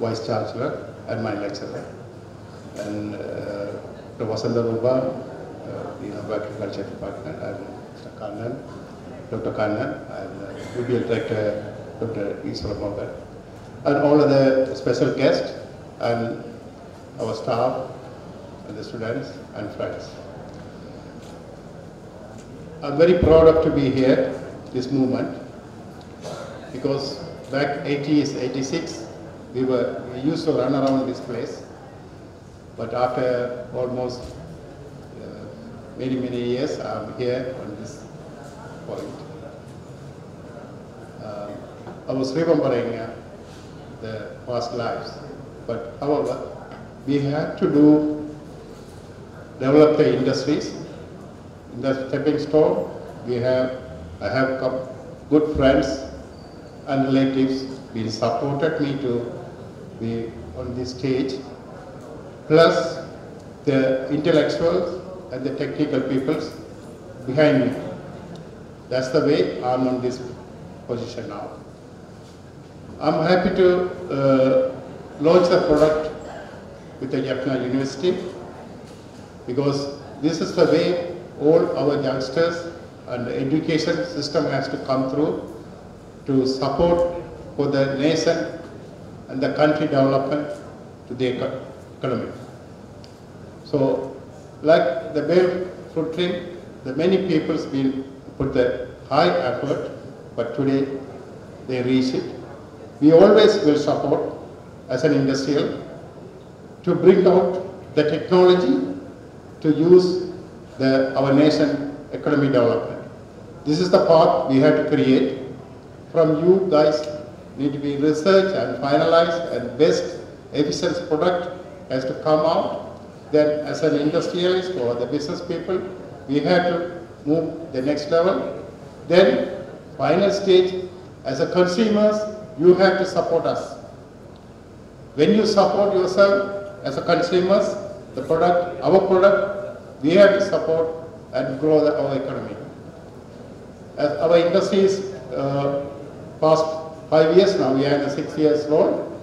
Vice Chancellor, and my lecturer, and uh, Dr. Vasantharuba, uh, Dean of Agriculture Department, and Mr. Kannan, Dr. Kannan, and uh, UBL Dr. Isra and all other special guests, and our staff, and the students, and friends. I'm very proud of to be here, this movement, because back 80s, 86, we were we used to run around this place, but after almost uh, many many years, I'm here on this point. Um, I was remembering uh, the past lives, but however, we had to do develop the industries. In the stepping stone, we have I have come, good friends and relatives been supported me to be on this stage, plus the intellectuals and the technical peoples behind me. That's the way I'm on this position now. I'm happy to uh, launch the product with the Jaffna University because this is the way all our youngsters and the education system has to come through to support for the nation and the country development to the eco- So, like the Babe food drink, the many people will put the high effort, but today they reach it. We always will support as an industrial to bring out the technology to use the, our nation economy development. This is the path we have to create from you guys need to be researched and finalized and best efficient product has to come out. Then as an industrialist or the business people, we have to move the next level. Then final stage, as a consumers, you have to support us. When you support yourself as a consumers, the product, our product, we have to support and grow the, our economy. As our industry is uh, past five years now, we are in the six years old.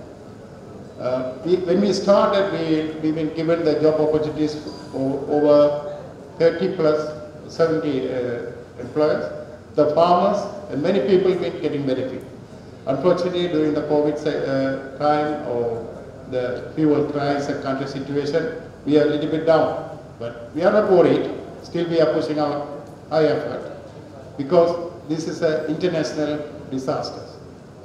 Uh, we, when we started, we, we've been given the job opportunities over 30 plus 70 uh, employers. The farmers and many people been getting benefit. Unfortunately, during the COVID uh, time or the fuel price and country situation, we are a little bit down. But we are not worried. Still, we are pushing our high effort because this is an international disaster.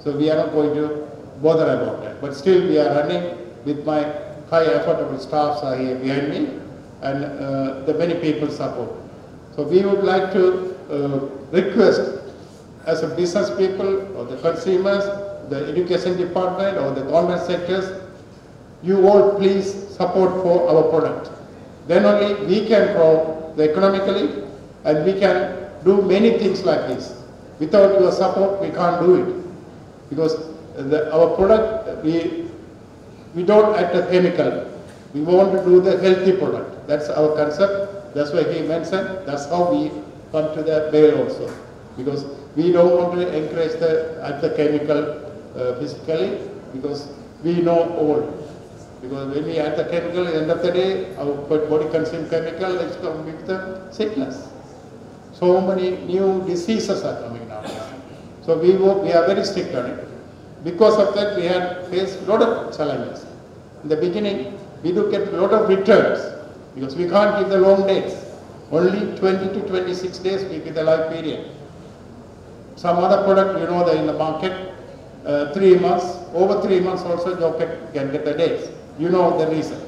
So we are not going to bother about that. But still, we are running with my high effortable staffs are here behind me, and uh, the many people support. So we would like to uh, request as a business people or the consumers, the education department or the government sectors, you all please support for our product. Then only we can grow economically and we can do many things like this. Without your support, we can't do it. Because the, our product, we, we don't add the chemical. We want to do the healthy product. That's our concept. That's why he mentioned, that's how we come to the bael also. Because we don't want to encourage the, add the chemical uh, physically because we know all. Because when we add the chemical, at the end of the day, our body consumes chemical, it's come with the sickness. So many new diseases are coming now. So we, we are very strict on it. Because of that, we had faced a lot of challenges. In the beginning, we do get a lot of returns because we can't give the long dates. Only 20 to 26 days we give the life period. Some other product, you know, they're in the market, uh, three months, over three months also you can, get the dates. You know the reason.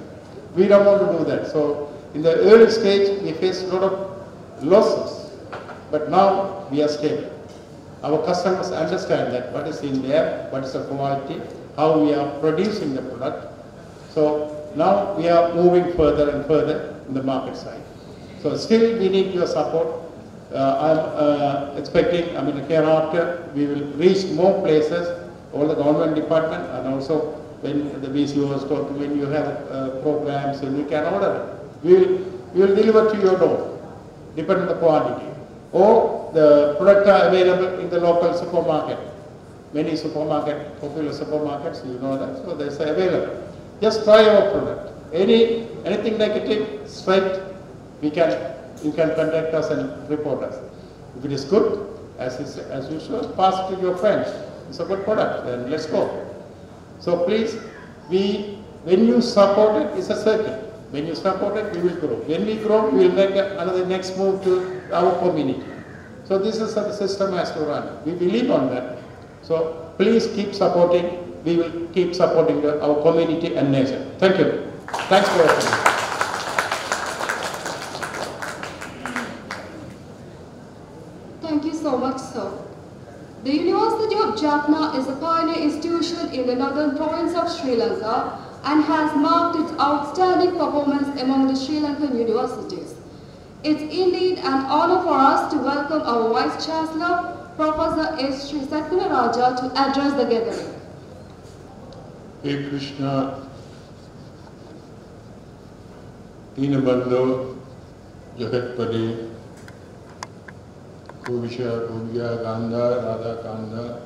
We don't want to do that. So in the early stage, we faced a lot of losses, but now we are stable. Our customers understand that what is in there, what is the quality, how we are producing the product. So now we are moving further and further in the market side. So still we need your support. Uh, I'm uh, expecting, I mean hereafter we will reach more places, all the government department and also when the BCOs talk, when you have uh, programs and you can order it. We will, we will deliver to your door, depending on the quantity. Or the product are available in the local supermarket. Many supermarket, popular supermarkets, you know that, so they say available. Just try our product. Any, anything negative, straight, we can, you can contact us and report us. If it is good, as, is, as usual, pass to your friends. It's a good product, then let's go. So please, we, when you support it, it's a circle. When you support it, we will grow. When we grow, we will make another next move to our community. So this is the system has to run. We believe on that. So please keep supporting. We will keep supporting our community and nation. Thank you. Thanks for listening. Thank you so much, sir. The University of Jaffna is a pioneer institution in the northern province of Sri Lanka and has marked its outstanding performance among the Sri Lankan universities. It's indeed an honor for us to welcome our Vice Chancellor, Professor S. Sri Raja, to address the gathering. Hey Krishna, Dinabandhu, Jagatpadi, Kuvisha, Kuvya, Gandha, Radha Kanda,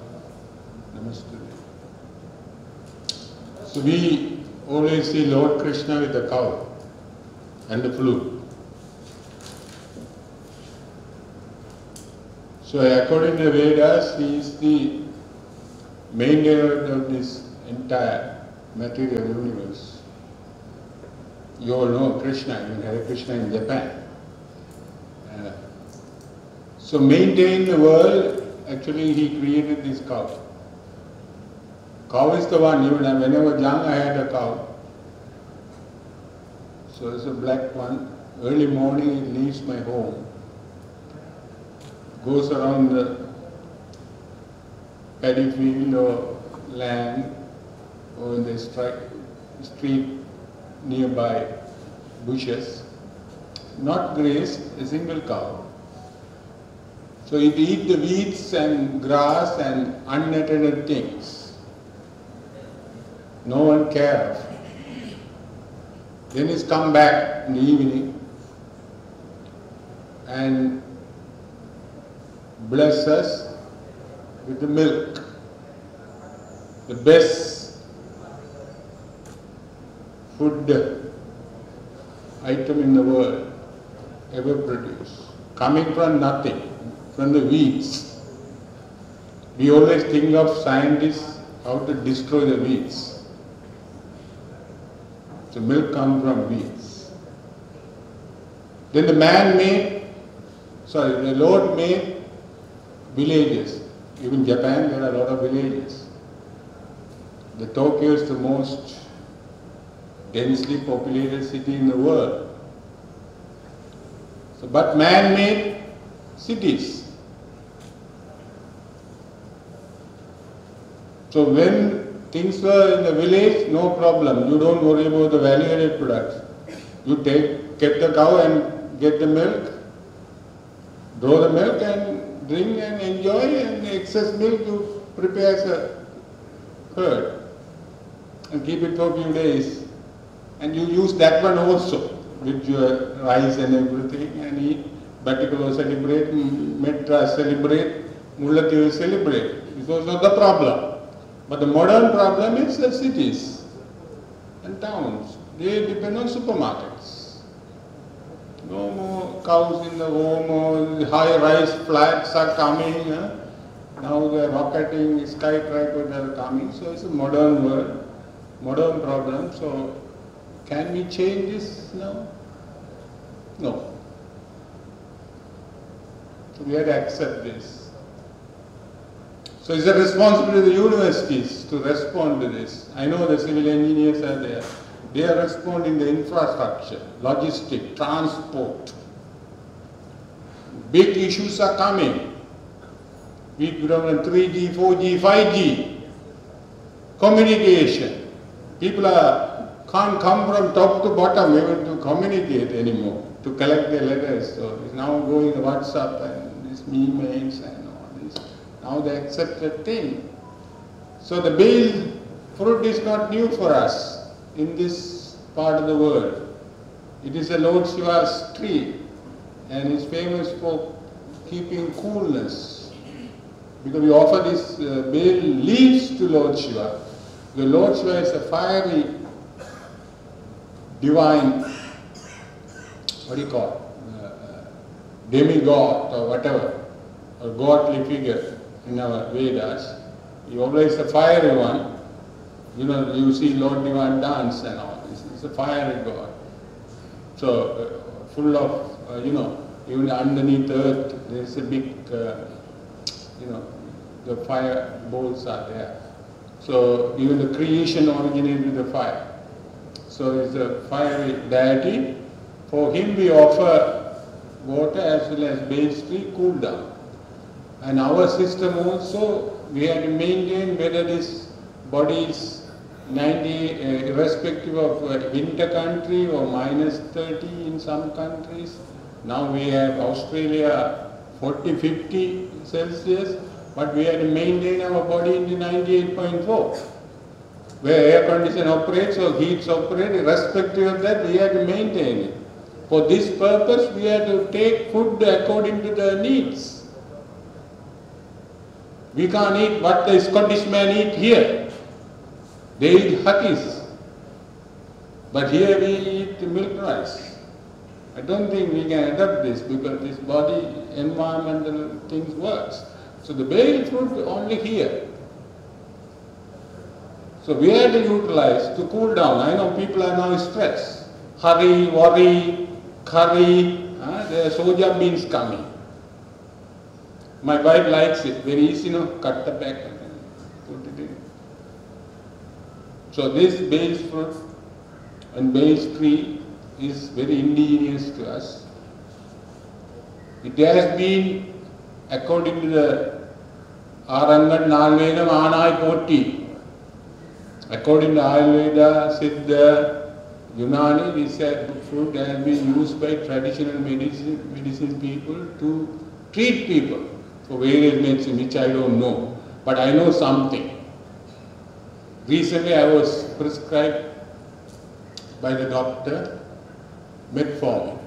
Namaste. So we always see Lord Krishna with the cow and the flute. So according to the Vedas, he is the main maintainer of this entire material universe. You all know Krishna, you have Krishna in Japan. Uh, so maintain the world, actually he created this cow. Cow is the one, even when I was young I had a cow. So it's a black one. Early morning it leaves my home, goes around the paddy field or land or in the street nearby bushes, not graze a single cow. So it eat the weeds and grass and unattended things. No one cares. Then he's come back in the evening and bless us with the milk, the best food item in the world ever produced, coming from nothing, from the weeds. We always think of scientists how to destroy the weeds. So milk comes from weeds. Then the man made, sorry, the Lord made villages. Even Japan, there are a lot of villages. The Tokyo is the most densely populated city in the world. So, but man made cities. So when things were in the village, no problem. You don't worry about the value-added products. You take, get the cow and get the milk, draw the milk and drink and enjoy and excess milk you prepare as a herd and keep it for a few days. And you use that one also with your rice and everything and eat. Batticaloa celebrate, Metra celebrate, Mullaitivu celebrate. This was the problem. But the modern problem is the cities and towns. They depend on supermarkets. No more cows in the home or high rise flats are coming. huh? Now the rocketing skyscrapers are coming. So it's a modern world, modern problem. So can we change this now? No. So we have to accept this. So it's a responsibility of the universities to respond to this. I know the civil engineers are there. They are responding the infrastructure, logistic, transport. Big issues are coming. We development 3G, 4G, 5G, communication. People are, can't come from top to bottom even to communicate anymore, to collect their letters. So it's now going to WhatsApp and these emails and. Now the accepted thing. So the bael fruit is not new for us in this part of the world. It is a Lord Shiva's tree and is famous for keeping coolness. Because we offer these uh, bael leaves to Lord Shiva. The Lord Shiva is a fiery, divine, what do you call? Uh, uh, demigod or whatever, or godly figure in our Vedas. He always a fiery one. You know, you see Lord Divine dance and all. Is a fiery god. So, uh, full of, uh, you know, even underneath earth, there is a big, uh, you know, the fire bowls are there. So, even the creation originated with the fire. So, it's a fiery deity. For him, we offer water as well as tree cool down. And our system also, we have to maintain whether this body is 90, uh, irrespective of uh, winter country or minus 30 in some countries. Now we have Australia 40, 50 Celsius, but we have to maintain our body in the 98.4. Where air condition operates or heats operate, irrespective of that, we have to maintain it. For this purpose, we have to take food according to the needs. We can't eat what the Scottish man eat here. They eat hutties. But here we eat milk rice. I don't think we can adapt this because this body environmental things works. So the bael fruit only here. So we have to utilize to cool down. I know people are now stressed. Hurry, worry, curry, uh, there are soja beans coming. My wife likes it. Very easy, you know, cut the back and put it in. So this bael fruit and bael tree is very indigenous to us. It has been, according to the Arangan Nalvenam Anai Poti, According to Ayurveda, Siddha, Unani, this fruit has been used by traditional medicine, medicine people to treat people for various medicine, which I don't know. But I know something. Recently I was prescribed by the doctor metformin.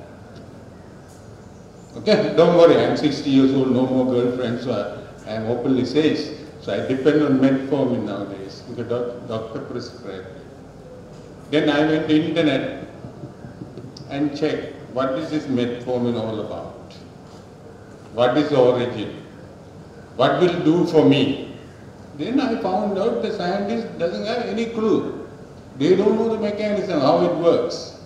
Okay, don't worry, I'm 60 years old, no more girlfriends, so I am openly says. So I depend on metformin nowadays, because doc, doctor prescribed it. Then I went to internet and checked what is this metformin all about? What is the origin? What will do for me? Then I found out the scientist doesn't have any clue. They don't know the mechanism, how it works.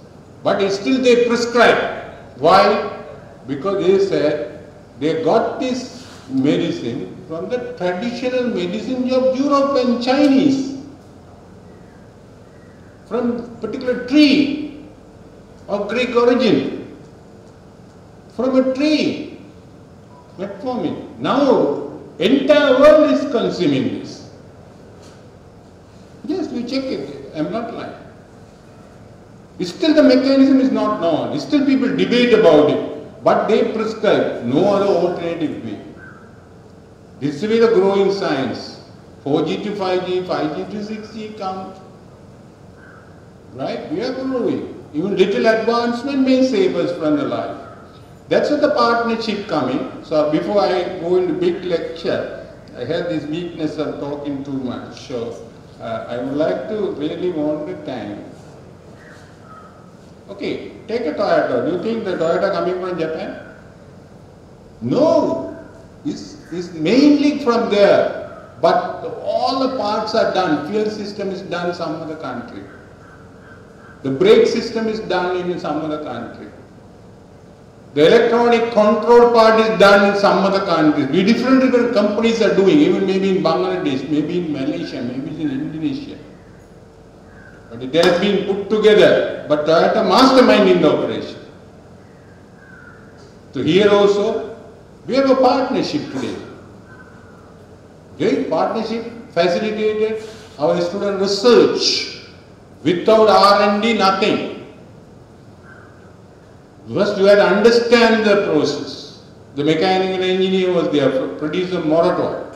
But still they prescribe. Why? Because they said they got this medicine from the traditional medicine of Europe and Chinese. From particular tree of Greek origin. From a tree. Metformin. Now, entire world is consuming this. Yes, we check it. I'm not lying. Still the mechanism is not known. Still people debate about it. But they prescribe no other alternative way. This is the growing science. 4G to 5G, 5G to 6G come. Right? We are growing. Even little advancement may save us from the life. That's what the partnership coming. So before I go into big lecture, I have this weakness of talking too much. So uh, I would like to really want to thank. Okay, take a Toyota. Do you think the Toyota coming from Japan? No, it's, it's mainly from there. But all the parts are done. Fuel system is done some other country. The brake system is done in some other country. The electronic control part is done in some other countries. We different companies are doing, even maybe in Bangladesh, maybe in Malaysia, maybe in Indonesia. But it has been put together, but Toyota mastermind in the operation. So here also, we have a partnership today. Okay, partnership facilitated our student research. Without R&D, nothing. First you had to understand the process. The mechanical engineer was there, producer Morato.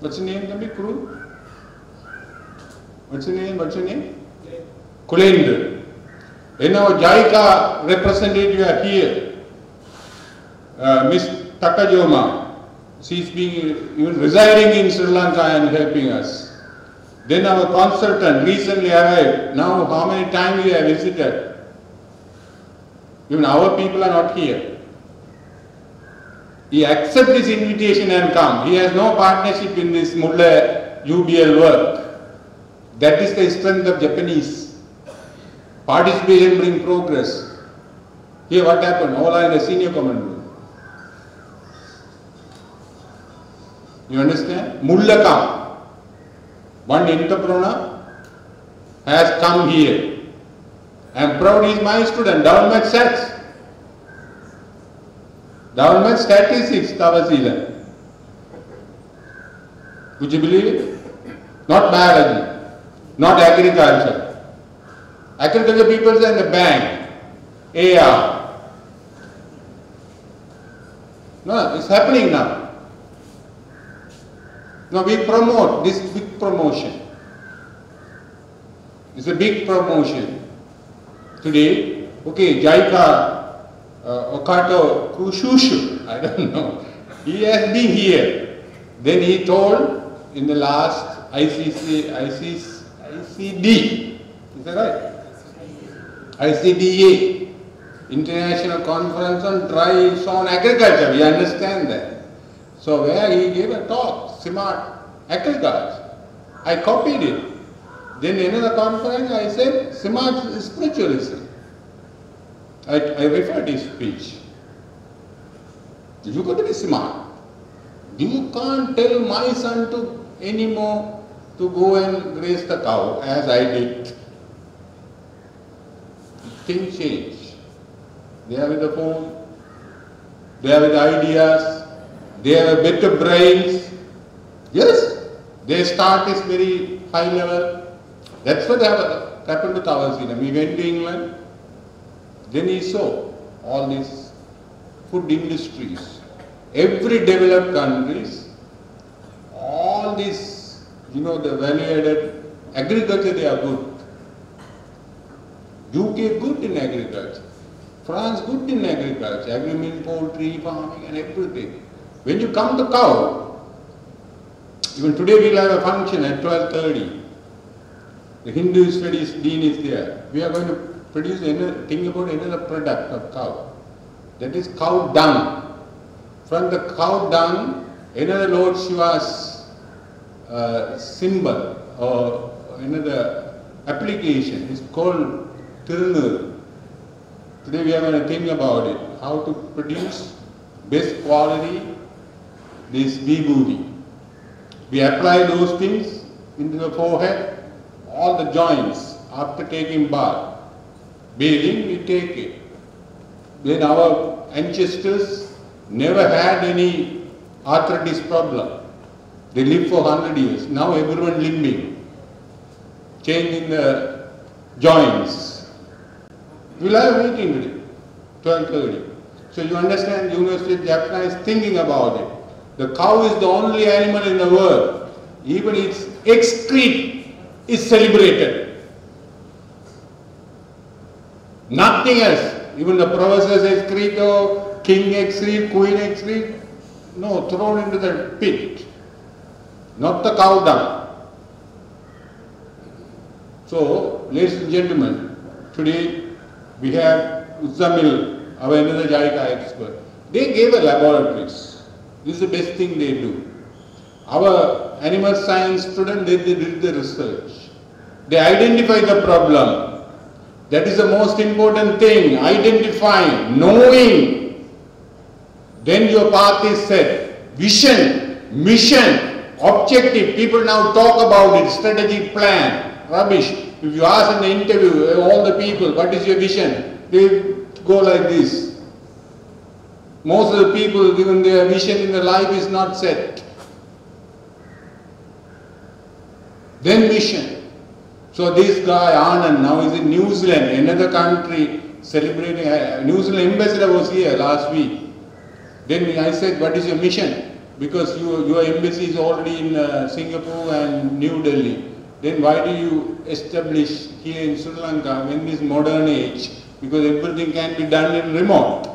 What's the name, Tambi? Crew? What's the name? What's the name? Kulendra. Then our JICA representative are here. Uh, Miss Takajoma. She's being even residing in Sri Lanka and helping us. Then our consultant recently arrived. Now how many times we have visited? Even our people are not here. He accepts this invitation and come. He has no partnership in this Mullai UBL work. That is the strength of Japanese. Participation bring progress. Here what happened? All are in the senior command. You understand? Mullai come. One entrepreneur has come here. I am proud he is my student, Government Stats. Government Statistics, Tavasila. Would you believe it? Not biology, not agriculture. Agriculture people are in the bank, AR. No, it's happening now. Now we promote this big promotion. It's a big promotion. Today, okay, JICA, uh, Okato Kushushu, I don't know, he has been here. Then he told in the last ICC, ICC, ICD, is that right? ICDA, International Conference on Dry Zone Agriculture, we understand that. So where he gave a talk, smart agriculture. I copied it. Then another conference I said smart spiritualism. I, I referred his speech. You got to be smart. You can't tell my son to anymore to go and graze the cow as I did. Things change. They are with the phone, they are with ideas, they have better brains. Yes, they start is very high level, That's what happened to Tawazina. We went to England, then he saw all these food industries. Every developed countries, all these, you know, the value-added agriculture, they are good. UK good in agriculture. France good in agriculture, agri poultry, farming and everything. When you come to cow, even today we'll have a function at 12.30. The Hindu studies dean is there. We are going to produce another, about another product of cow. That is cow dung. From the cow dung, another Lord Shiva's uh, symbol or another application is called Tirunur. Today we are going to think about it, how to produce best quality this vibhuti. We apply those things into the forehead, all the joints after taking bath. Bathing, we take it. Then our ancestors never had any arthritis problem. They lived for 100 years. Now everyone limping, change in the joints. We'll have a meeting today, 12.30. So you understand University of Jaffna is thinking about it. The cow is the only animal in the world, even its excrete is celebrated. Nothing else. Even the professor's excrete oh, king excrete, queen excrete, no, thrown into the pit. Not the cow dung. So, ladies and gentlemen, today we have Uzzamil, our another JICA expert. They gave a laboratories. This is the best thing they do. Our animal science student, they, they did the research. They identify the problem. That is the most important thing. Identifying, knowing. Then your path is set. Vision, mission, objective. People now talk about it. Strategic plan. Rubbish. If you ask in the interview, eh, all the people, what is your vision? They go like this. Most of the people, even their vision in their life is not set. Then mission. So this guy Anand now is in New Zealand, another country celebrating. Uh, New Zealand ambassador was here last week. Then I said, what is your mission? Because you, your embassy is already in uh, Singapore and New Delhi. Then why do you establish here in Sri Lanka in this modern age? Because everything can be done in remote.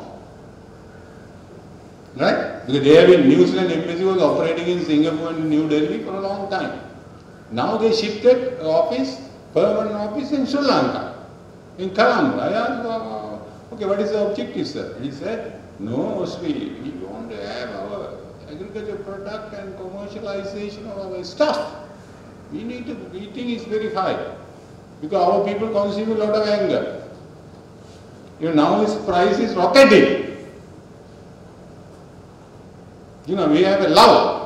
Right? Because they have been, New Zealand embassy was operating in Singapore and New Delhi for a long time. Now they shifted office, permanent office in Sri Lanka, in Colombo. I asked, okay, what is the objective, sir? He said, no, Sri, we want to have our agriculture product and commercialization of our stuff. We need to, eating is very high because our people consume a lot of Anchor. You know, now his price is rocketing. You know, we have a love.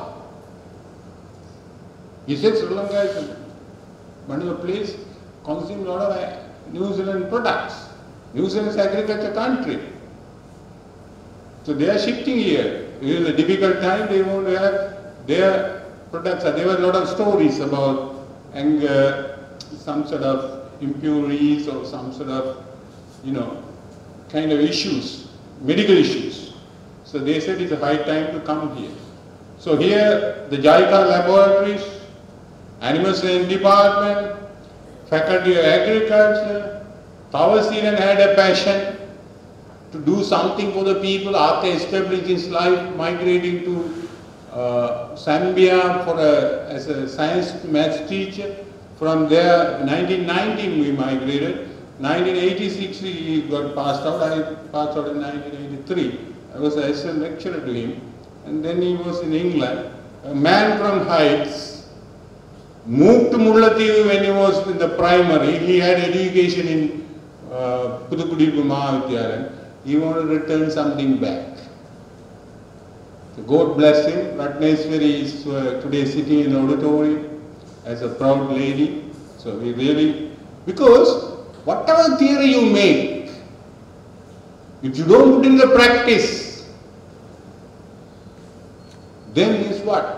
He said Sri Lanka is one of the place consume a lot of uh, New Zealand products. New Zealand is agriculture country. So they are shifting here. In a difficult time, they want to have their products. There were a lot of stories about Anchor, some sort of impurities or some sort of, you know, kind of issues, medical issues. So they said it's a high time to come here. So here, the JICA laboratories, Animal Science Department, Faculty of Agriculture, Tawasiran had a passion to do something for the people after establishing his life, migrating to uh, Zambia for a, as a science maths teacher. From there, 1919 we migrated. 1986 he got passed out. I passed out in 1983. I was an assistant lecturer to him. And then he was in England. A man from Heights moved to Mullaitivu when he was in the primary. He had education in uh, Pudukudipu Mahavidyalayam. He wanted to return something back. So God bless him. Ratneswari is uh, today sitting in the auditorium as a proud lady. So we really, because whatever theory you make, if you don't put in the practice, then is what?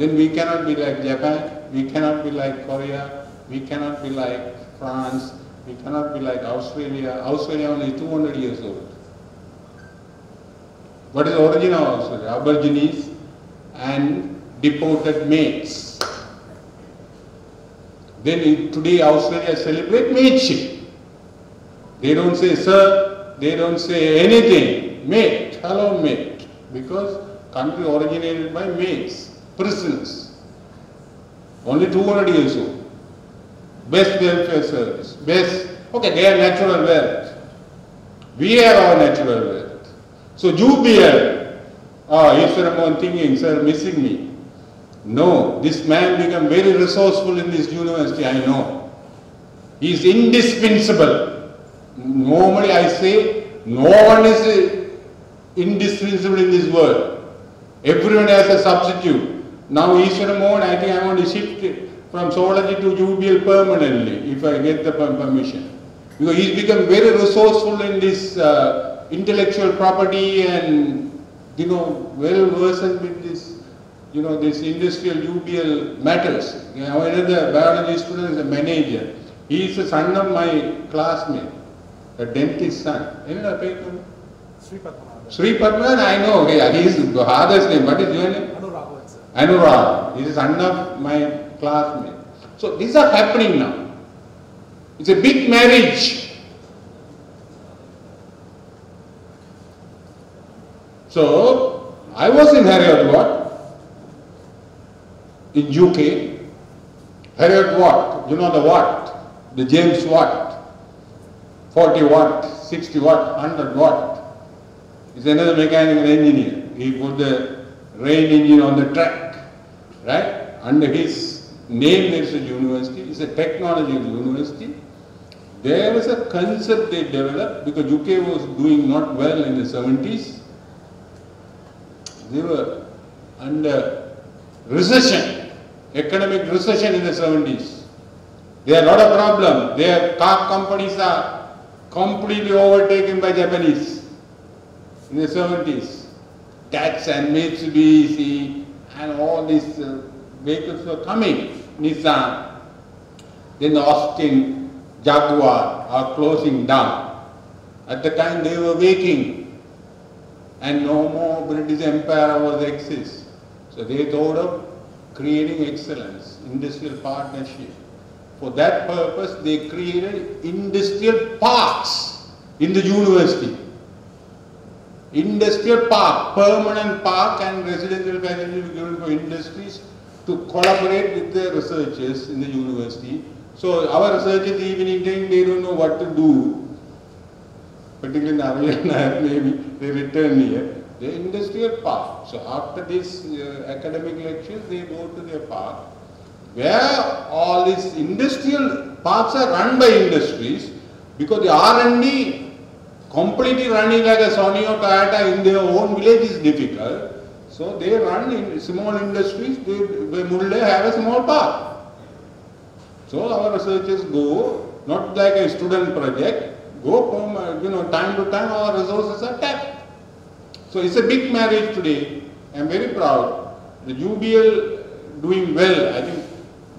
Then we cannot be like Japan. We cannot be like Korea. We cannot be like France. We cannot be like Australia. Australia only 200 years old. What is the origin of Australia? Aborigines and deported mates. Then today Australia celebrate mateship. They don't say sir, they don't say anything. Mate, hello mate. Because country originated by mates, prisoners. Only 200 years old. Best welfare service, best, okay, they are natural wealth. We are our natural wealth. So oh, he's someone thinking, sir, missing me. No, this man become very resourceful in this university, I know. He is indispensable. Normally I say, no one is uh, indispensable in this world. Everyone has a substitute. Now Eswaramohan, I think I want to shift from zoology to UBL permanently, if I get the permission. Because he's become very resourceful in this uh, intellectual property and, you know, well versed with this, you know, this industrial UBL matters. You know, another biology student is a manager. He is the son of my classmate, a dentist son. Any paper? Sri Padman, I know, yeah, he is the father's name. What is your name? Anurag. He is son of my classmate. So these are happening now. It's a big marriage. So I was in Heriot-Watt in UK. Heriot-Watt, you know the Watt, the James Watt, 40 watt, 60 watt, 100 watt. He's another mechanical engineer. He put the rail engine on the track, right? Under his name there is a university, it's a technology university. There was a concept they developed because UK was doing not well in the 70s. They were under recession, economic recession in the 70s. There are a lot of problems. Their car companies are completely overtaken by Japanese in the 70s. Tats and Mitsubishi and all these uh, vehicles were coming. Nissan. Then Austin Jaguar are closing down. At the time they were waking and no more British Empire was exist. So they thought of creating excellence, industrial partnership. For that purpose they created industrial parks in the university. Industrial park, permanent park and residential facilities were given for industries to collaborate with the researchers in the university. So our researchers even in time they don't know what to do. Particularly in Aryan maybe they return here. The industrial park. So after this uh, academic lectures they go to their park where all these industrial parks are run by industries because the R&D completely running like a Sony or Toyota in their own village is difficult. So they run in small industries, they, they have a small park. So our researchers go, not like a student project, go from, uh, you know, time to time our resources are tapped. So it's a big marriage today. I'm very proud. The UBL doing well, I think,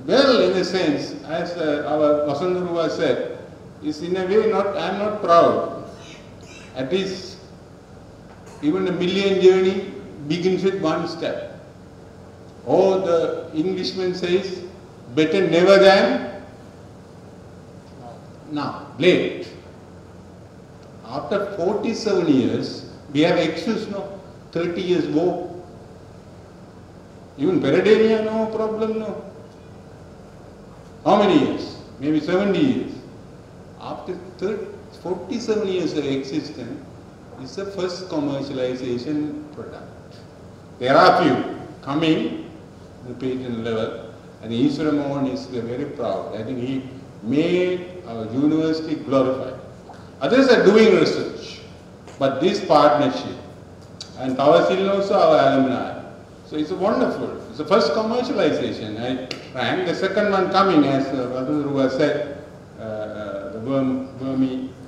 well in a sense, as uh, our Vasantharuba said, is in a way not, I'm not proud. At least even a million journey begins with one step. Or the Englishman says, better never than now, late. After 47 years, we have excuse no, 30 years more. Even Peradeniya, no problem, no. How many years? Maybe 70 years. After 30, 47 years of existence, is the first commercialization product. There are few coming, the patent level, and Eswaramohan is very proud. I think he made our university glorified. Others are doing research, but this partnership, and Tawasil also our alumni. So it's a wonderful. It's the first commercialization. I rank the second one coming, as uh, Radhu said, uh, uh, the Burm, Burmi uh,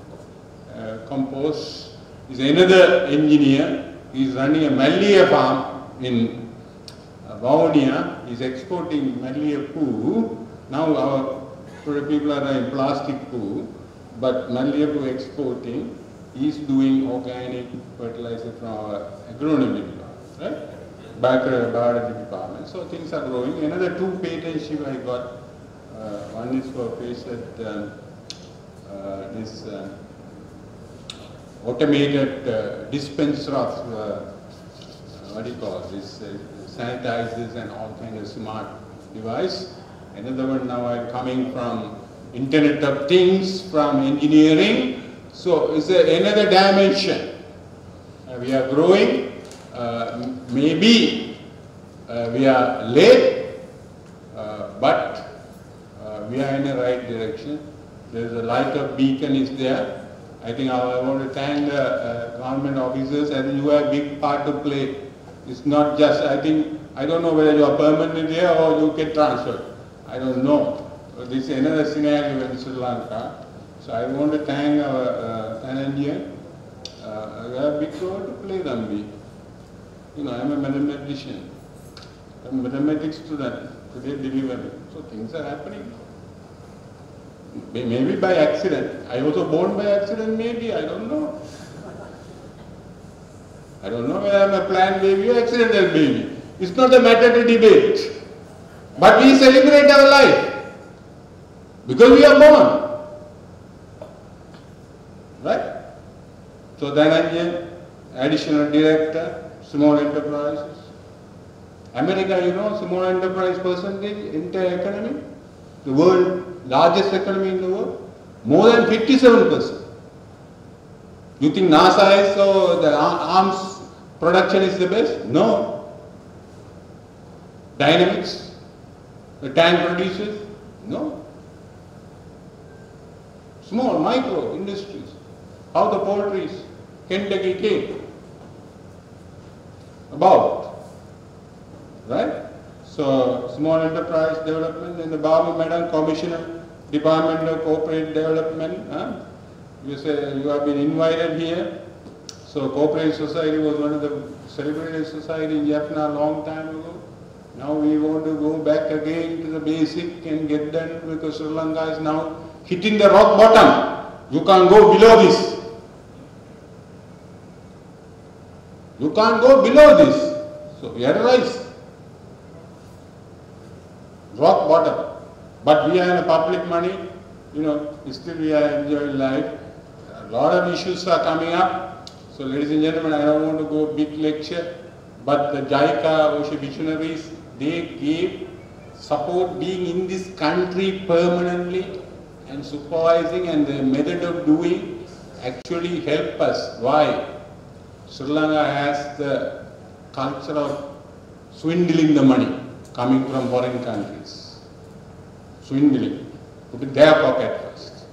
Compose is another engineer. He is running a Mallia farm in uh, Vavuniya is exporting Malliappu. Now our people are in plastic poo, but Malliappu exporting is doing organic fertilizer from our agronomy department, right? Department. So things are growing. Another two patents I got. Uh, one is for patient uh, uh, this uh, automated uh, dispenser of uh, what do you call this uh, sanitizers and all kind of smart device. Another one now I'm coming from Internet of Things, from engineering. So it's a, another dimension. Uh, we are growing. Uh, maybe uh, we are late, but we are in the right direction. There's a light of beacon is there. I think I, I want to thank the uh, government officers. I you have a big part to play. It's not just, I think, I don't know whether you are permanent here or you get transferred. I don't know. This is another scenario in Sri Lanka. So I want to thank our uh, Canadian. Uh, I have a big role to play, Rambi. You know, I'm a mathematician. I'm a mathematics student. Today delivery. So things are happening. May- Maybe by accident. I was born by accident, maybe. I don't know. I don't know whether I'm a planned baby or accidental baby. It's not a matter to debate. But we celebrate our life. Because we are born. Right? So Dhananjay, additional director, small enterprises. America, you know, small enterprise percentage, entire economy, the world, largest economy in the world, more than 57%. You think NASA is so the arms production is the best? No. Dynamics, the tank producers? No. Small, micro industries. How the poultries, Kentucky came about, right? So small enterprise development and the Babu Madam Commissioner, Department of Cooperative Development, huh? You say you have been invited here. So Corporate society was one of the celebrated society in Jaffna a long time ago. Now we want to go back again to the basic and get done because Sri Lanka is now hitting the rock bottom. You can't go below this. You can't go below this. So we have to rise. Rock bottom. But we are in a public money, you know, still we are enjoying life. A lot of issues are coming up. So ladies and gentlemen, I don't want to go big lecture, but the JICA Ocean visionaries, they gave support being in this country permanently and supervising and the method of doing actually help us. Why? Sri Lanka has the culture of swindling the money coming from foreign countries. Swindling. Put their pocket first.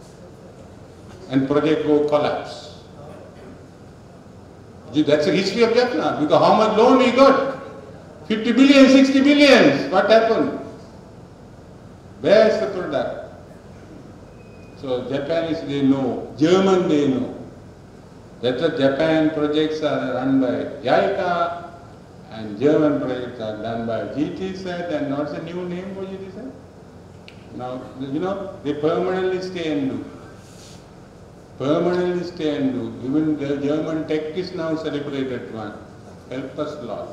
And project go collapse. That's the history of Japan because how much loan we got? 50 billion, 60 billions. What happened? Where is the product? So Japanese they know, German they know. That the Japan projects are run by JICA and German projects are done by GTZ and what's the new name for GTZ? Now, you know, they permanently stay and do. Permanently stay and do. Even the German tech is now celebrated one. Help us lot.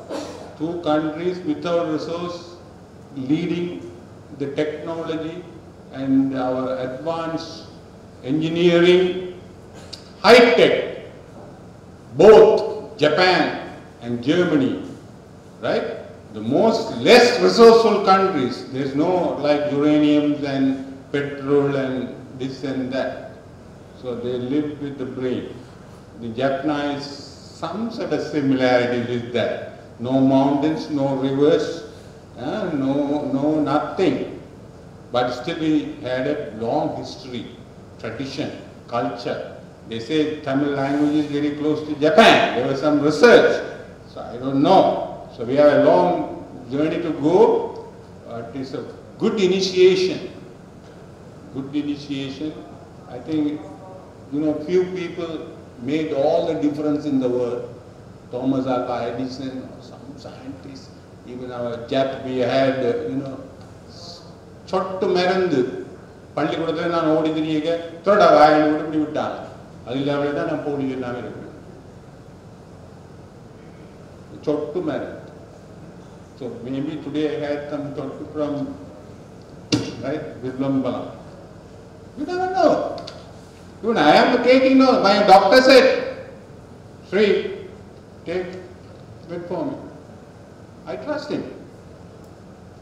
Two countries without resource leading the technology and our advanced engineering, high tech, both Japan and Germany, right? The most less resourceful countries, there's no like uraniums and petrol and this and that. So they live with the brain. The Japanese, some sort of similarity with that. No mountains, no rivers, uh, no, no nothing. But still we had a long history, tradition, culture. They say Tamil language is very close to Japan. There was some research. So I don't know. So we have a long journey to go. But it's a good initiation. Good initiation. I think, you know, few people made all the difference in the world. Thomas Alva Edison or some scientist even our JAP, we had, uh, you know, சொட்டு மருந்து பள்ளிக்கூடத்தில் நான் ஓடி திரியுங்க தொட வாயில் விட்டு இப்படி விட்டாங்க அது இல்லாமல் தான் நான் போடி இல்லாமல் இருக்கேன் சொட்டு மருந்து so maybe today I had some chottu from, right, Vidlambalam. You never know. Even I am taking no, my doctor said, Sri, take it for me. I trust him.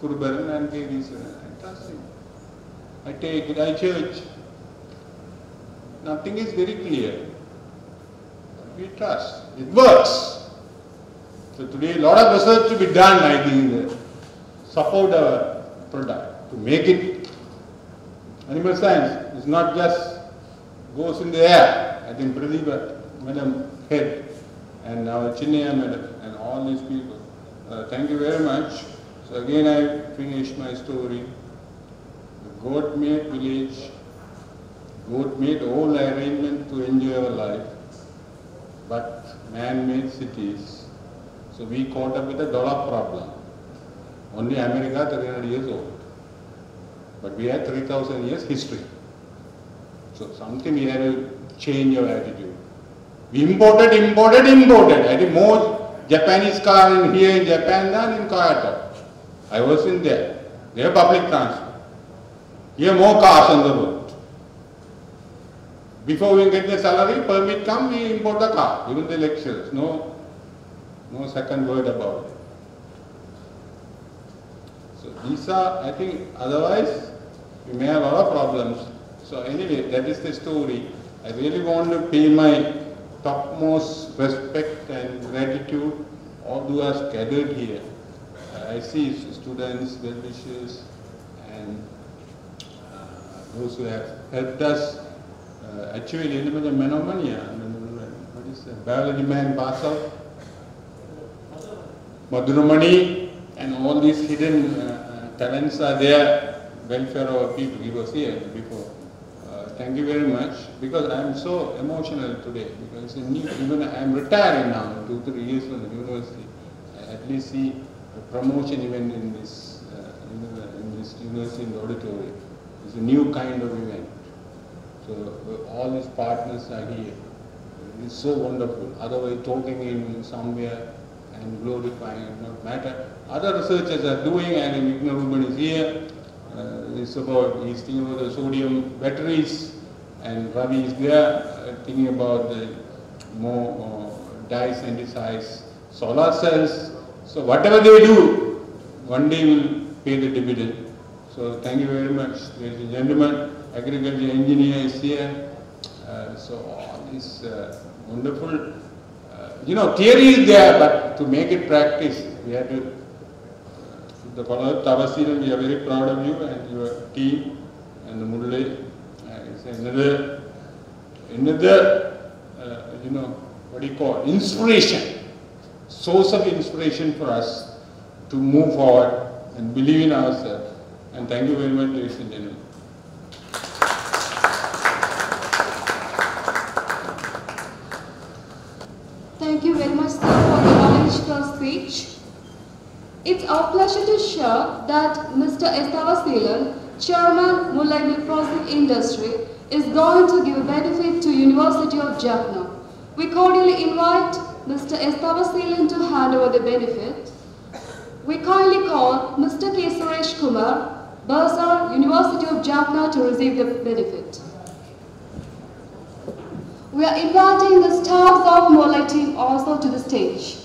Kurubaran and KVs, I trust him. I take it, I church. Nothing is very clear. We trust. It works. So today a lot of research to be done, I think, uh, support our product, to make it animal science. is not just goes in the air. I think Pradeepa, Madam Head, and our Chinnaya Madam, and all these people. Uh, thank you very much. So again I finish my story. The goat made village, goat made all arrangement to enjoy our life, but man-made cities. So we caught up with the dollar problem. Only America 300 years old. But we had 3000 years history. So something we had to change our attitude. We imported, imported, imported. I think more Japanese car in here in Japan than in Kyoto. I was in there. They have public transport. Here more cars on the road. Before we get the salary, permit come, we import the car, even the lectures. No, no second word about it. So these are, I think, otherwise we may have of problems. So anyway, that is the story. I really want to pay my topmost respect and gratitude all who are gathered here. Uh, I see students, well-wishers, and uh, those who have helped us. achieve Uh, actually, anybody Menomania, what is the biology man pass out? Madhuramani and all these hidden uh, uh, talents are there, welfare of our people. He was here before. Uh, thank you very much because I am so emotional today because even I am retiring now, two, three years from the university. I at least see a promotion even in this, uh, in this university in the auditorium. It's a new kind of event. So uh, all these partners are here. It's so wonderful. Otherwise talking in somewhere and glorifying it not matter. Other researchers are doing and Vigna Ruben is here. Uh, it's about, he's thinking about the sodium batteries and Ravi is there uh, thinking about the more uh, dye-synthesized solar cells. So whatever they do, one day will pay the dividend. So thank you very much, ladies and gentlemen. Agriculture engineer is here. Uh, so all these uh, wonderful you know, theory is there, but to make it practice, we have to. The Colonel Tavasiran, we are very proud of you and your team and the Mullai. Uh, it's another, another, uh, you know, what do you call inspiration, source of inspiration for us to move forward and believe in ourselves. And thank you very much, ladies and gentlemen. Thank you very much, sir, for the knowledgeable speech. It's our pleasure to share that Mr. S. Thavaseelan, Chairman Mullai Milk Processing Industry, is going to give benefit to University of Jaffna. We cordially invite Mr. S. Thavaseelan to hand over the benefit. We kindly call Mr. K. Kumar, Bursar, University of Jaffna to receive the benefit. We are inviting the staffs of Mullai team also to the stage.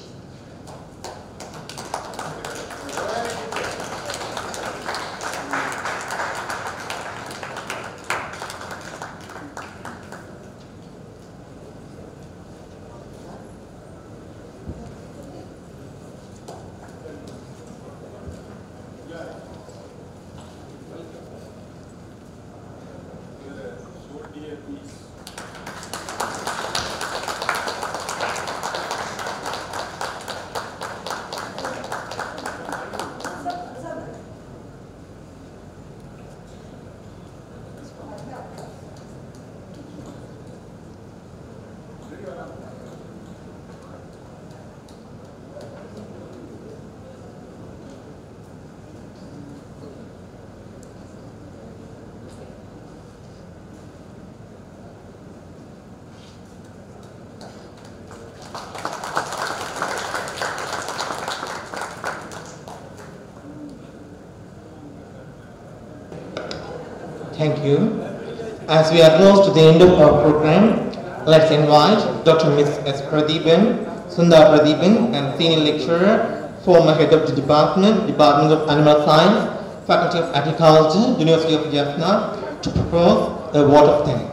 As we are close to the end of our program, let's invite Dr. Ms. S. Piratheepan, Sundar Piratheepan, and Senior Lecturer, former Head of the Department, Department of Animal Science, Faculty of Agriculture, University of Jaffna, to propose a vote of thanks.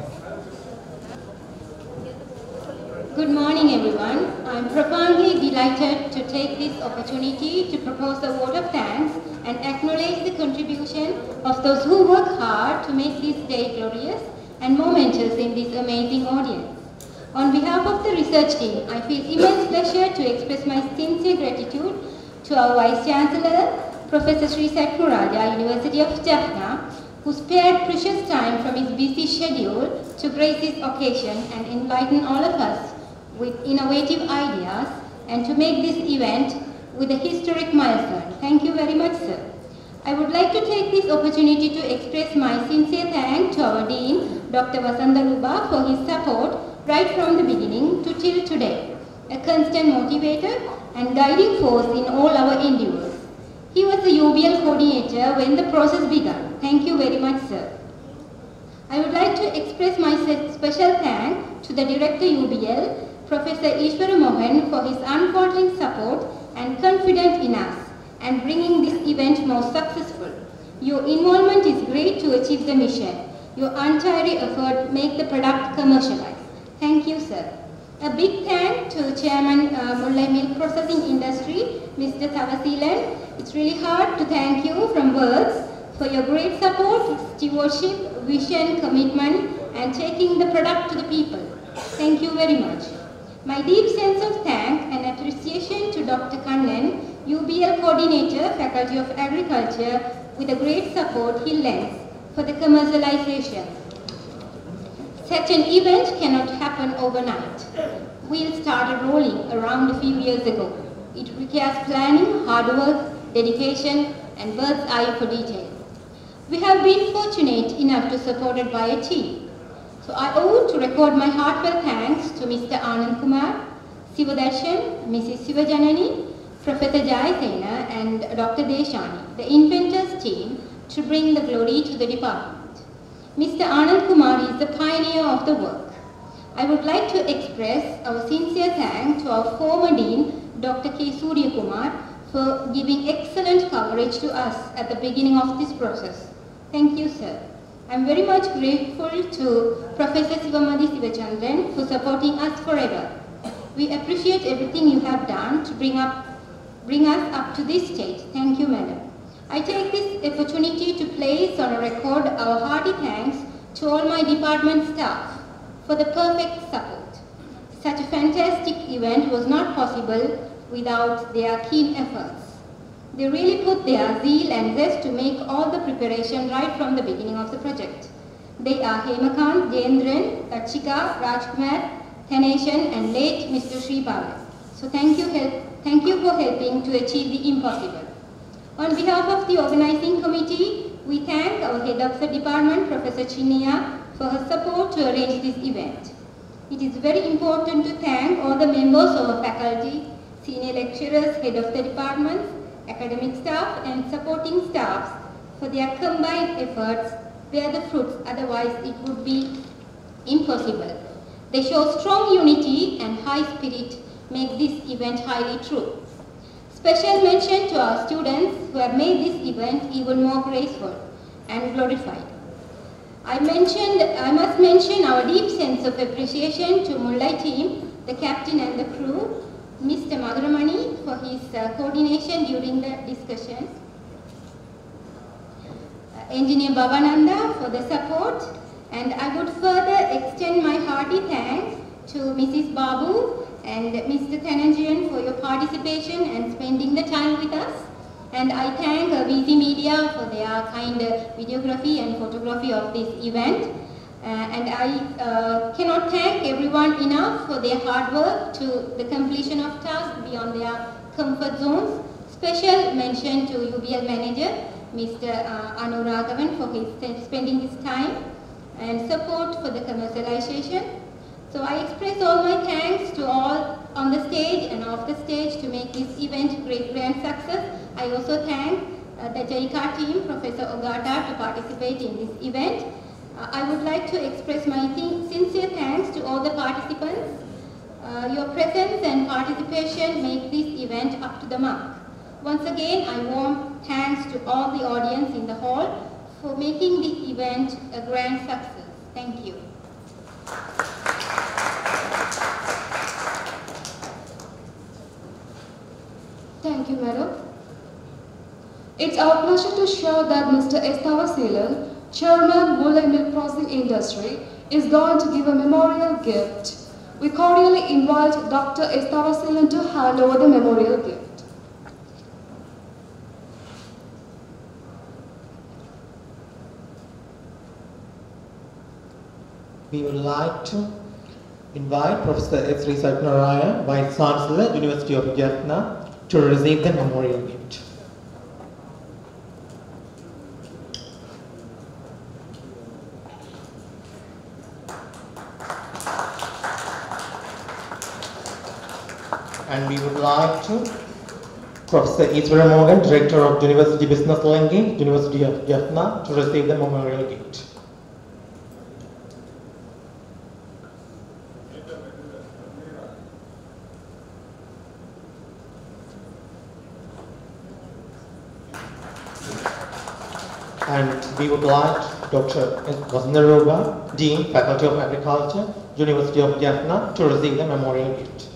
Good morning, everyone. I'm profoundly delighted to take this opportunity to propose a vote of thanks and acknowledge the contribution of those to make this day glorious and momentous in this amazing audience. On behalf of the research team, I feel immense pleasure to express my sincere gratitude to our Vice Chancellor, Professor Sri Satkunarajah, University of Jaffna, who spared precious time from his busy schedule to grace this occasion and enlighten all of us with innovative ideas and to make this event with a historic milestone. Thank you very much, sir. I would like to take this opportunity to express my sincere thanks to our Dean, Dr. Vasantharuba, for his support right from the beginning to till today, a constant motivator and guiding force in all our endeavors. He was the UBL coordinator when the process began. Thank you very much, sir. I would like to express my special thanks to the Director UBL, Professor Eswaramohan, for his unfaltering support and confidence in us and bringing this event more successful. Your involvement is great to achieve the mission. Your untiring effort make the product commercialized. Thank you, sir. A big thank to Chairman uh, Mullai Milk Processing Industry, Mr. Thavaseelan. It's really hard to thank you from words for your great support, stewardship, vision, commitment, and taking the product to the people. Thank you very much. My deep sense of thanks and appreciation to Dr. Kannan, UBL Coordinator, Faculty of Agriculture, with the great support he lends for the commercialization. Such an event cannot happen overnight. Wheels started rolling around a few years ago. It requires planning, hard work, dedication, and bird's eye for detail. We have been fortunate enough to supported by a team. So I owe to record my heartfelt thanks to Mr. Anand Kumar, Sivatharshan, Mrs. Sivajanani, Professor Jeyasena, and Dr. Deshani, the inventors team, to bring the glory to the department. Mr. Anand Kumar is the pioneer of the work. I would like to express our sincere thanks to our former Dean, Dr. K. Surya Kumar, for giving excellent coverage to us at the beginning of this process. Thank you, sir. I'm very much grateful to Professor Sivamadi Sivachandran for supporting us forever. We appreciate everything you have done to bring, up, bring us up to this stage. Thank you, madam. I take this opportunity to place on a record our hearty thanks to all my department staff for the perfect support. Such a fantastic event was not possible without their keen efforts. They really put their zeal and zest to make all the preparation right from the beginning of the project. They are Hemakant, Jendran, Tachika, Rajkumar, Thaneshan and late Mr. Sri Bhavan. So thank you, thank you for helping to achieve the impossible. On behalf of the organizing committee, we thank our head of the department, Professor Chinia, for her support to arrange this event. It is very important to thank all the members of our faculty, senior lecturers, head of the departments, academic staff and supporting staffs for their combined efforts bear the fruits, otherwise it would be impossible. They show strong unity and high spirit make this event highly true. Special mention to our students who have made this event even more graceful and glorified. I mentioned, I must mention our deep sense of appreciation to Mullai team, the captain and the crew, Mr. Madhuramani for his uh, coordination during the discussions, uh, Engineer Babananda for the support, and I would further extend my hearty thanks to Mrs. Babu and Mr. Thananjian for your participation and spending the time with us. And I thank uh, VZ Media for their kind uh, videography and photography of this event. Uh, and I uh, cannot thank everyone enough for their hard work to the completion of tasks beyond their comfort zones. Special mention to UBL manager, Mr. Uh, Anuragavan for his spending his time and support for the commercialization. So I express all my thanks to all on the stage and off the stage to make this event great grand success. I also thank uh, the JICA team, Professor Ogata, to participate in this event. Uh, I would like to express my thi- sincere thanks to all the participants. Uh, your presence and participation make this event up to the mark. Once again, I warm thanks to all the audience in the hall for making this event a grand success. Thank you, Madam. It's our pleasure to share that Mr. S. Thavaseelan, Chairman Mullai Milk Processing Industry, is going to give a memorial gift. We cordially invite Dr. S. Thavaseelan to hand over the memorial gift. We would like to invite Professor S. Sri Satkunarajah, Vice Chancellor, University of Jaffna, to receive the memorial gift. And we would like to Professor Eswaramohan, Director of University Business Linking, University of Jaffna, to receive the memorial gift. And we would like Dr. Vasantharuba, Dean, Faculty of Agriculture, University of Jaffna, to receive the memorial gift.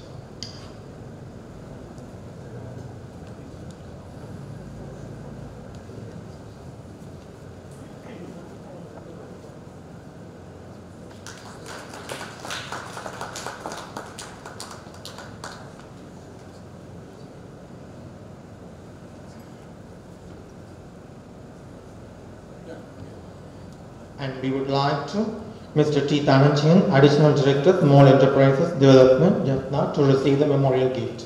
And we would like to Mr. T. Thananchian, Additional Director, Small Enterprises Development, Jaffna, to receive the memorial gift.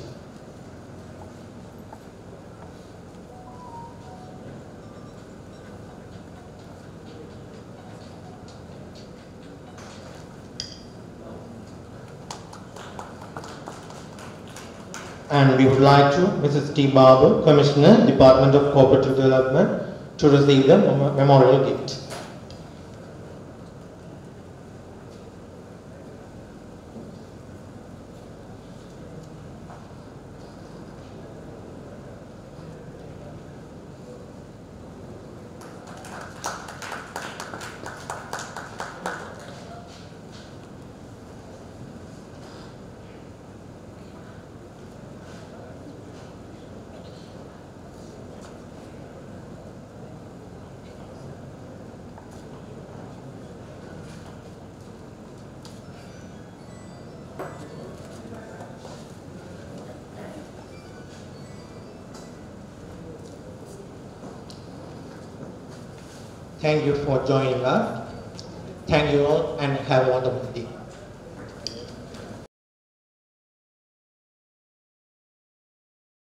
And we would like to Mrs. T. Barber, Commissioner, Department of Cooperative Development, to receive the mem- memorial gift. Thank you for joining us.